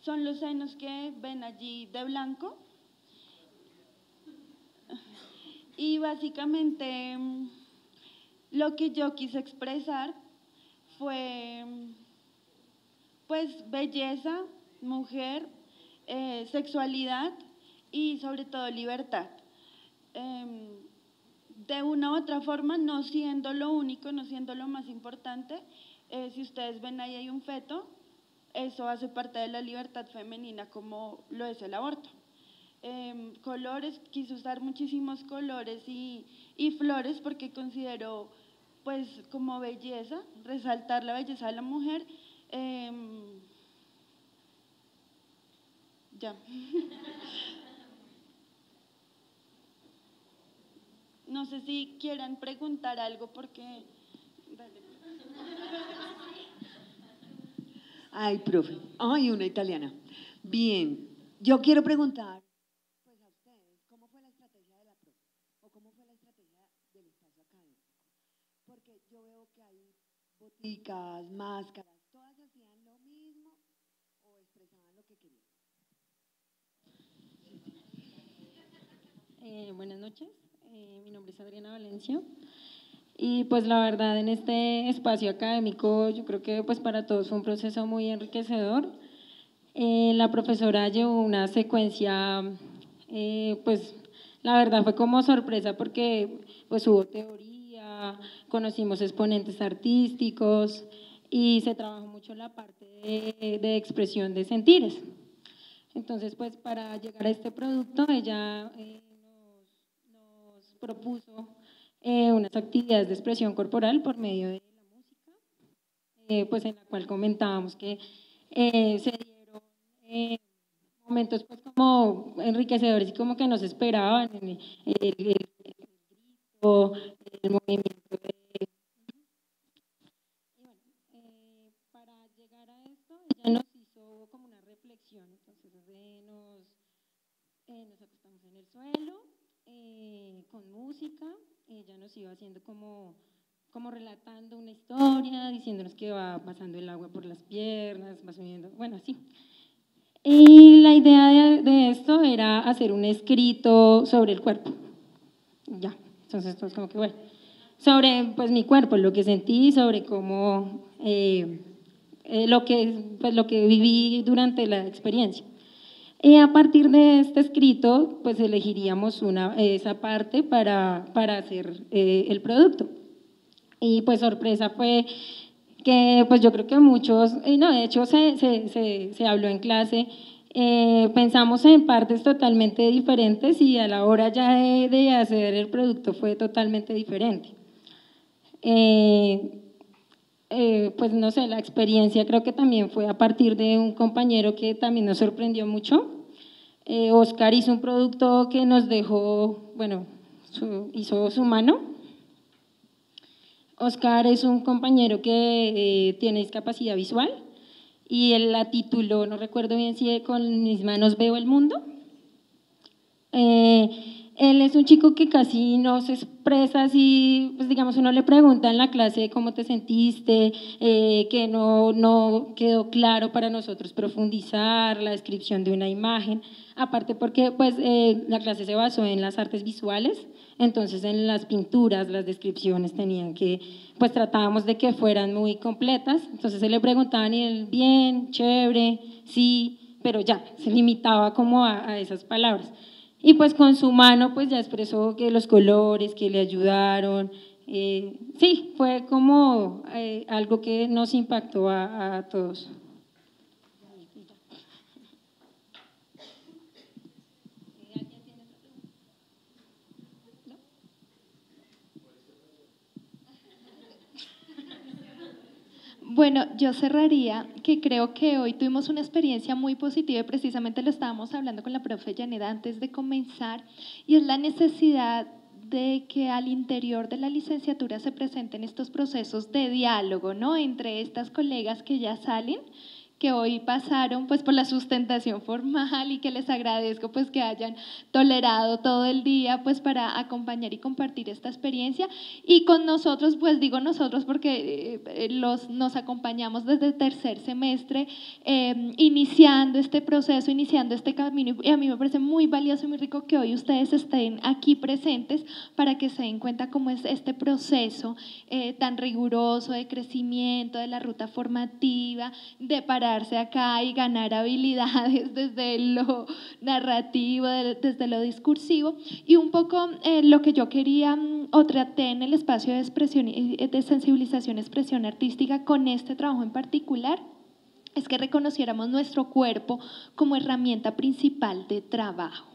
[SPEAKER 14] son los senos que ven allí de blanco. Y básicamente lo que yo quise expresar fue pues belleza, mujer, eh, sexualidad y sobre todo libertad. Em, de una u otra forma, no siendo lo único, no siendo lo más importante, eh, si ustedes ven ahí hay un feto, eso hace parte de la libertad femenina como lo es el aborto. Em, colores, quise usar muchísimos colores y, y flores porque considero pues como belleza, resaltar la belleza de la mujer Em, ya. No sé si quieran preguntar algo porque...
[SPEAKER 6] Ay, profe. Ay, una italiana. Bien, yo quiero preguntar pues a ustedes, ¿cómo fue la estrategia de la profe? ¿O cómo fue la estrategia del espacio académico? Porque yo veo que hay boticas, máscaras,
[SPEAKER 15] Eh, buenas noches, eh, mi nombre es Adriana Valencia. Y pues la verdad en este espacio académico yo creo que pues para todos fue un proceso muy enriquecedor. Eh, la profesora llevó una secuencia, pues la verdad fue como sorpresa porque pues hubo teoría, conocimos exponentes artísticos y se trabajó mucho la parte de, expresión de sentires. Entonces, pues para llegar a este producto, ella propuso eh, unas actividades de expresión corporal por medio de la música, eh, pues en la cual comentábamos que eh, se dieron momentos pues como enriquecedores y como que nos esperaban el, el, el movimiento de... Bueno, para llegar a esto, ella nos hizo como una reflexión, entonces nos, nos acostamos en el suelo, eh, con música, ella nos iba haciendo como, como relatando una historia, diciéndonos que va pasando el agua por las piernas, va subiendo, bueno, así. Y la idea de, de esto era hacer un escrito sobre el cuerpo. Ya, entonces esto es como que bueno, sobre pues mi cuerpo, lo que sentí, sobre cómo, eh, eh, lo, que, pues, lo que viví durante la experiencia. Y a partir de este escrito, pues elegiríamos una, esa parte para, para hacer eh, el producto. Y pues sorpresa fue que pues yo creo que muchos, y no, de hecho se, se, se, se habló en clase, eh, pensamos en partes totalmente diferentes y a la hora ya de, de hacer el producto fue totalmente diferente. Eh, eh, pues no sé, la experiencia creo que también fue a partir de un compañero que también nos sorprendió mucho. Oscar hizo un producto que nos dejó, bueno, su, hizo su mano. Oscar es un compañero que tiene discapacidad visual y él la tituló, no recuerdo bien si con mis manos veo el mundo. Eh, él es un chico que casi no se expresa así, pues digamos, uno le pregunta en la clase cómo te sentiste, eh, que no, no quedó claro para nosotros profundizar la descripción de una imagen, aparte porque pues eh, la clase se basó en las artes visuales, entonces en las pinturas, las descripciones tenían que, pues tratábamos de que fueran muy completas, entonces se le preguntaban y él, bien, chévere, sí, pero ya, se limitaba como a, a esas palabras. Y pues con su mano pues ya expresó que los colores que le ayudaron, eh, sí, fue como eh, algo que nos impactó a, a todos.
[SPEAKER 12] Bueno, yo cerraría que creo que hoy tuvimos una experiencia muy positiva y precisamente lo estábamos hablando con la profe Yaneda antes de comenzar y es la necesidad de que al interior de la licenciatura se presenten estos procesos de diálogo, ¿no? Entre estas colegas que ya salen que hoy pasaron pues por la sustentación formal y que les agradezco pues que hayan tolerado todo el día pues para acompañar y compartir esta experiencia. Y con nosotros pues digo nosotros porque eh, los, nos acompañamos desde el tercer semestre eh, iniciando este proceso, iniciando este camino. Y a mí me parece muy valioso y muy rico que hoy ustedes estén aquí presentes para que se den cuenta cómo es este proceso eh, tan riguroso de crecimiento, de la ruta formativa, de acá y ganar habilidades desde lo narrativo, desde lo discursivo. Y un poco eh, lo que yo quería mm, o traté en el espacio de, expresión, de sensibilización, expresión artística con este trabajo en particular es que reconociéramos nuestro cuerpo como herramienta principal de trabajo.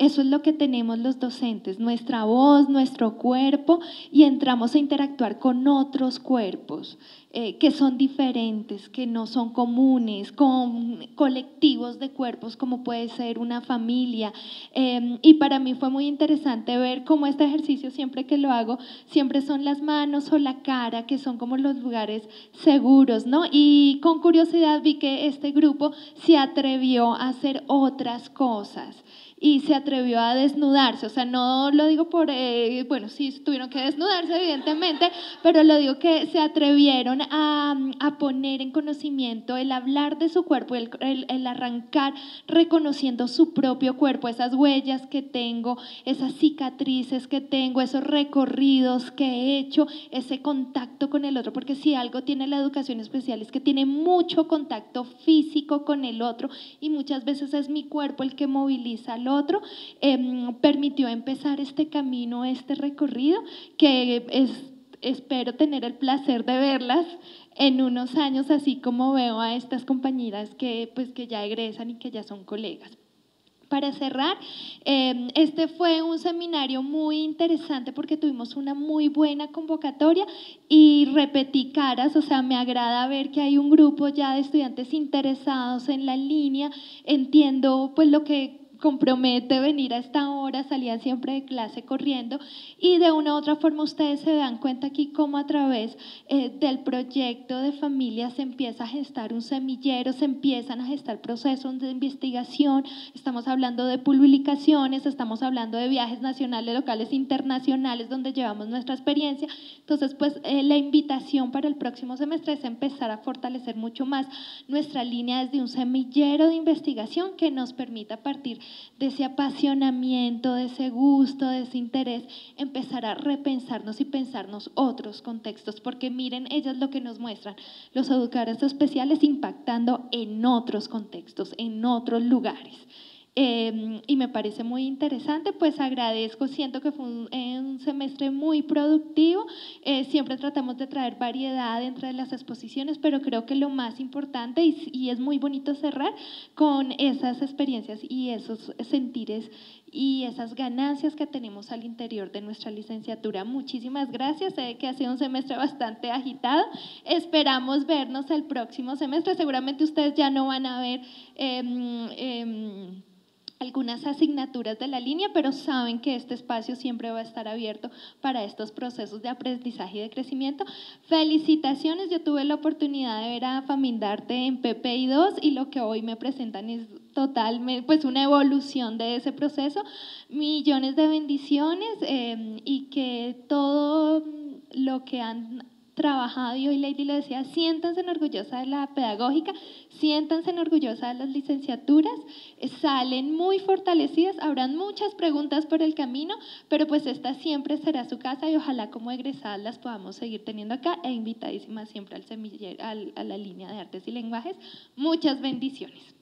[SPEAKER 12] Eso es lo que tenemos los docentes, nuestra voz, nuestro cuerpo, y entramos a interactuar con otros cuerpos eh, que son diferentes, que no son comunes, con colectivos de cuerpos como puede ser una familia. Eh, y para mí fue muy interesante ver cómo este ejercicio, siempre que lo hago, siempre son las manos o la cara, que son como los lugares seguros, ¿no? Y con curiosidad vi que este grupo se atrevió a hacer otras cosas y se atrevió a desnudarse. O sea, no lo digo por, eh, bueno, sí tuvieron que desnudarse, evidentemente, pero lo digo que se atrevieron a, a poner en conocimiento el hablar de su cuerpo, el, el, arrancar reconociendo su propio cuerpo, esas huellas que tengo, esas cicatrices que tengo, esos recorridos que he hecho, ese contacto con el otro, porque si algo tiene la educación especial es que tiene mucho contacto físico con el otro y muchas veces es mi cuerpo el que moviliza otro, eh, permitió empezar este camino, este recorrido, que es, espero tener el placer de verlas en unos años, así como veo a estas compañeras que, pues, que ya egresan y que ya son colegas. Para cerrar, eh, este fue un seminario muy interesante porque tuvimos una muy buena convocatoria y repetí caras, o sea, me agrada ver que hay un grupo ya de estudiantes interesados en la línea, entiendo pues lo que compromete venir a esta hora, salían siempre de clase corriendo y de una u otra forma ustedes se dan cuenta aquí cómo a través eh, del proyecto de familia se empieza a gestar un semillero, se empiezan a gestar procesos de investigación, estamos hablando de publicaciones, estamos hablando de viajes nacionales, locales, internacionales donde llevamos nuestra experiencia. Entonces, pues eh, la invitación para el próximo semestre es empezar a fortalecer mucho más nuestra línea desde un semillero de investigación que nos permita partir de ese apasionamiento, de ese gusto, de ese interés, empezar a repensarnos y pensarnos otros contextos, porque miren, ellas lo que nos muestran, los educadores especiales impactando en otros contextos, en otros lugares. Eh, y me parece muy interesante, pues agradezco, siento que fue un, eh, un semestre muy productivo, eh, siempre tratamos de traer variedad dentro de las exposiciones, pero creo que lo más importante, y, y es muy bonito cerrar con esas experiencias y esos sentires y esas ganancias que tenemos al interior de nuestra licenciatura. Muchísimas gracias, sé que ha sido un semestre bastante agitado. Esperamos vernos el próximo semestre. Seguramente ustedes ya no van a ver... Eh, algunas asignaturas de la línea, pero saben que este espacio siempre va a estar abierto para estos procesos de aprendizaje y de crecimiento. Felicitaciones, yo tuve la oportunidad de ver a Famindarte en PPI 2 y lo que hoy me presentan es totalmente, pues una evolución de ese proceso. Millones de bendiciones eh, y que todo lo que han trabajado y hoy Lady le decía, siéntanse orgullosa de la pedagógica, siéntanse orgullosa de las licenciaturas, salen muy fortalecidas, habrán muchas preguntas por el camino, pero pues esta siempre será su casa y ojalá como egresadas las podamos seguir teniendo acá e invitadísimas siempre al semillero, a la línea de artes y lenguajes. Muchas bendiciones.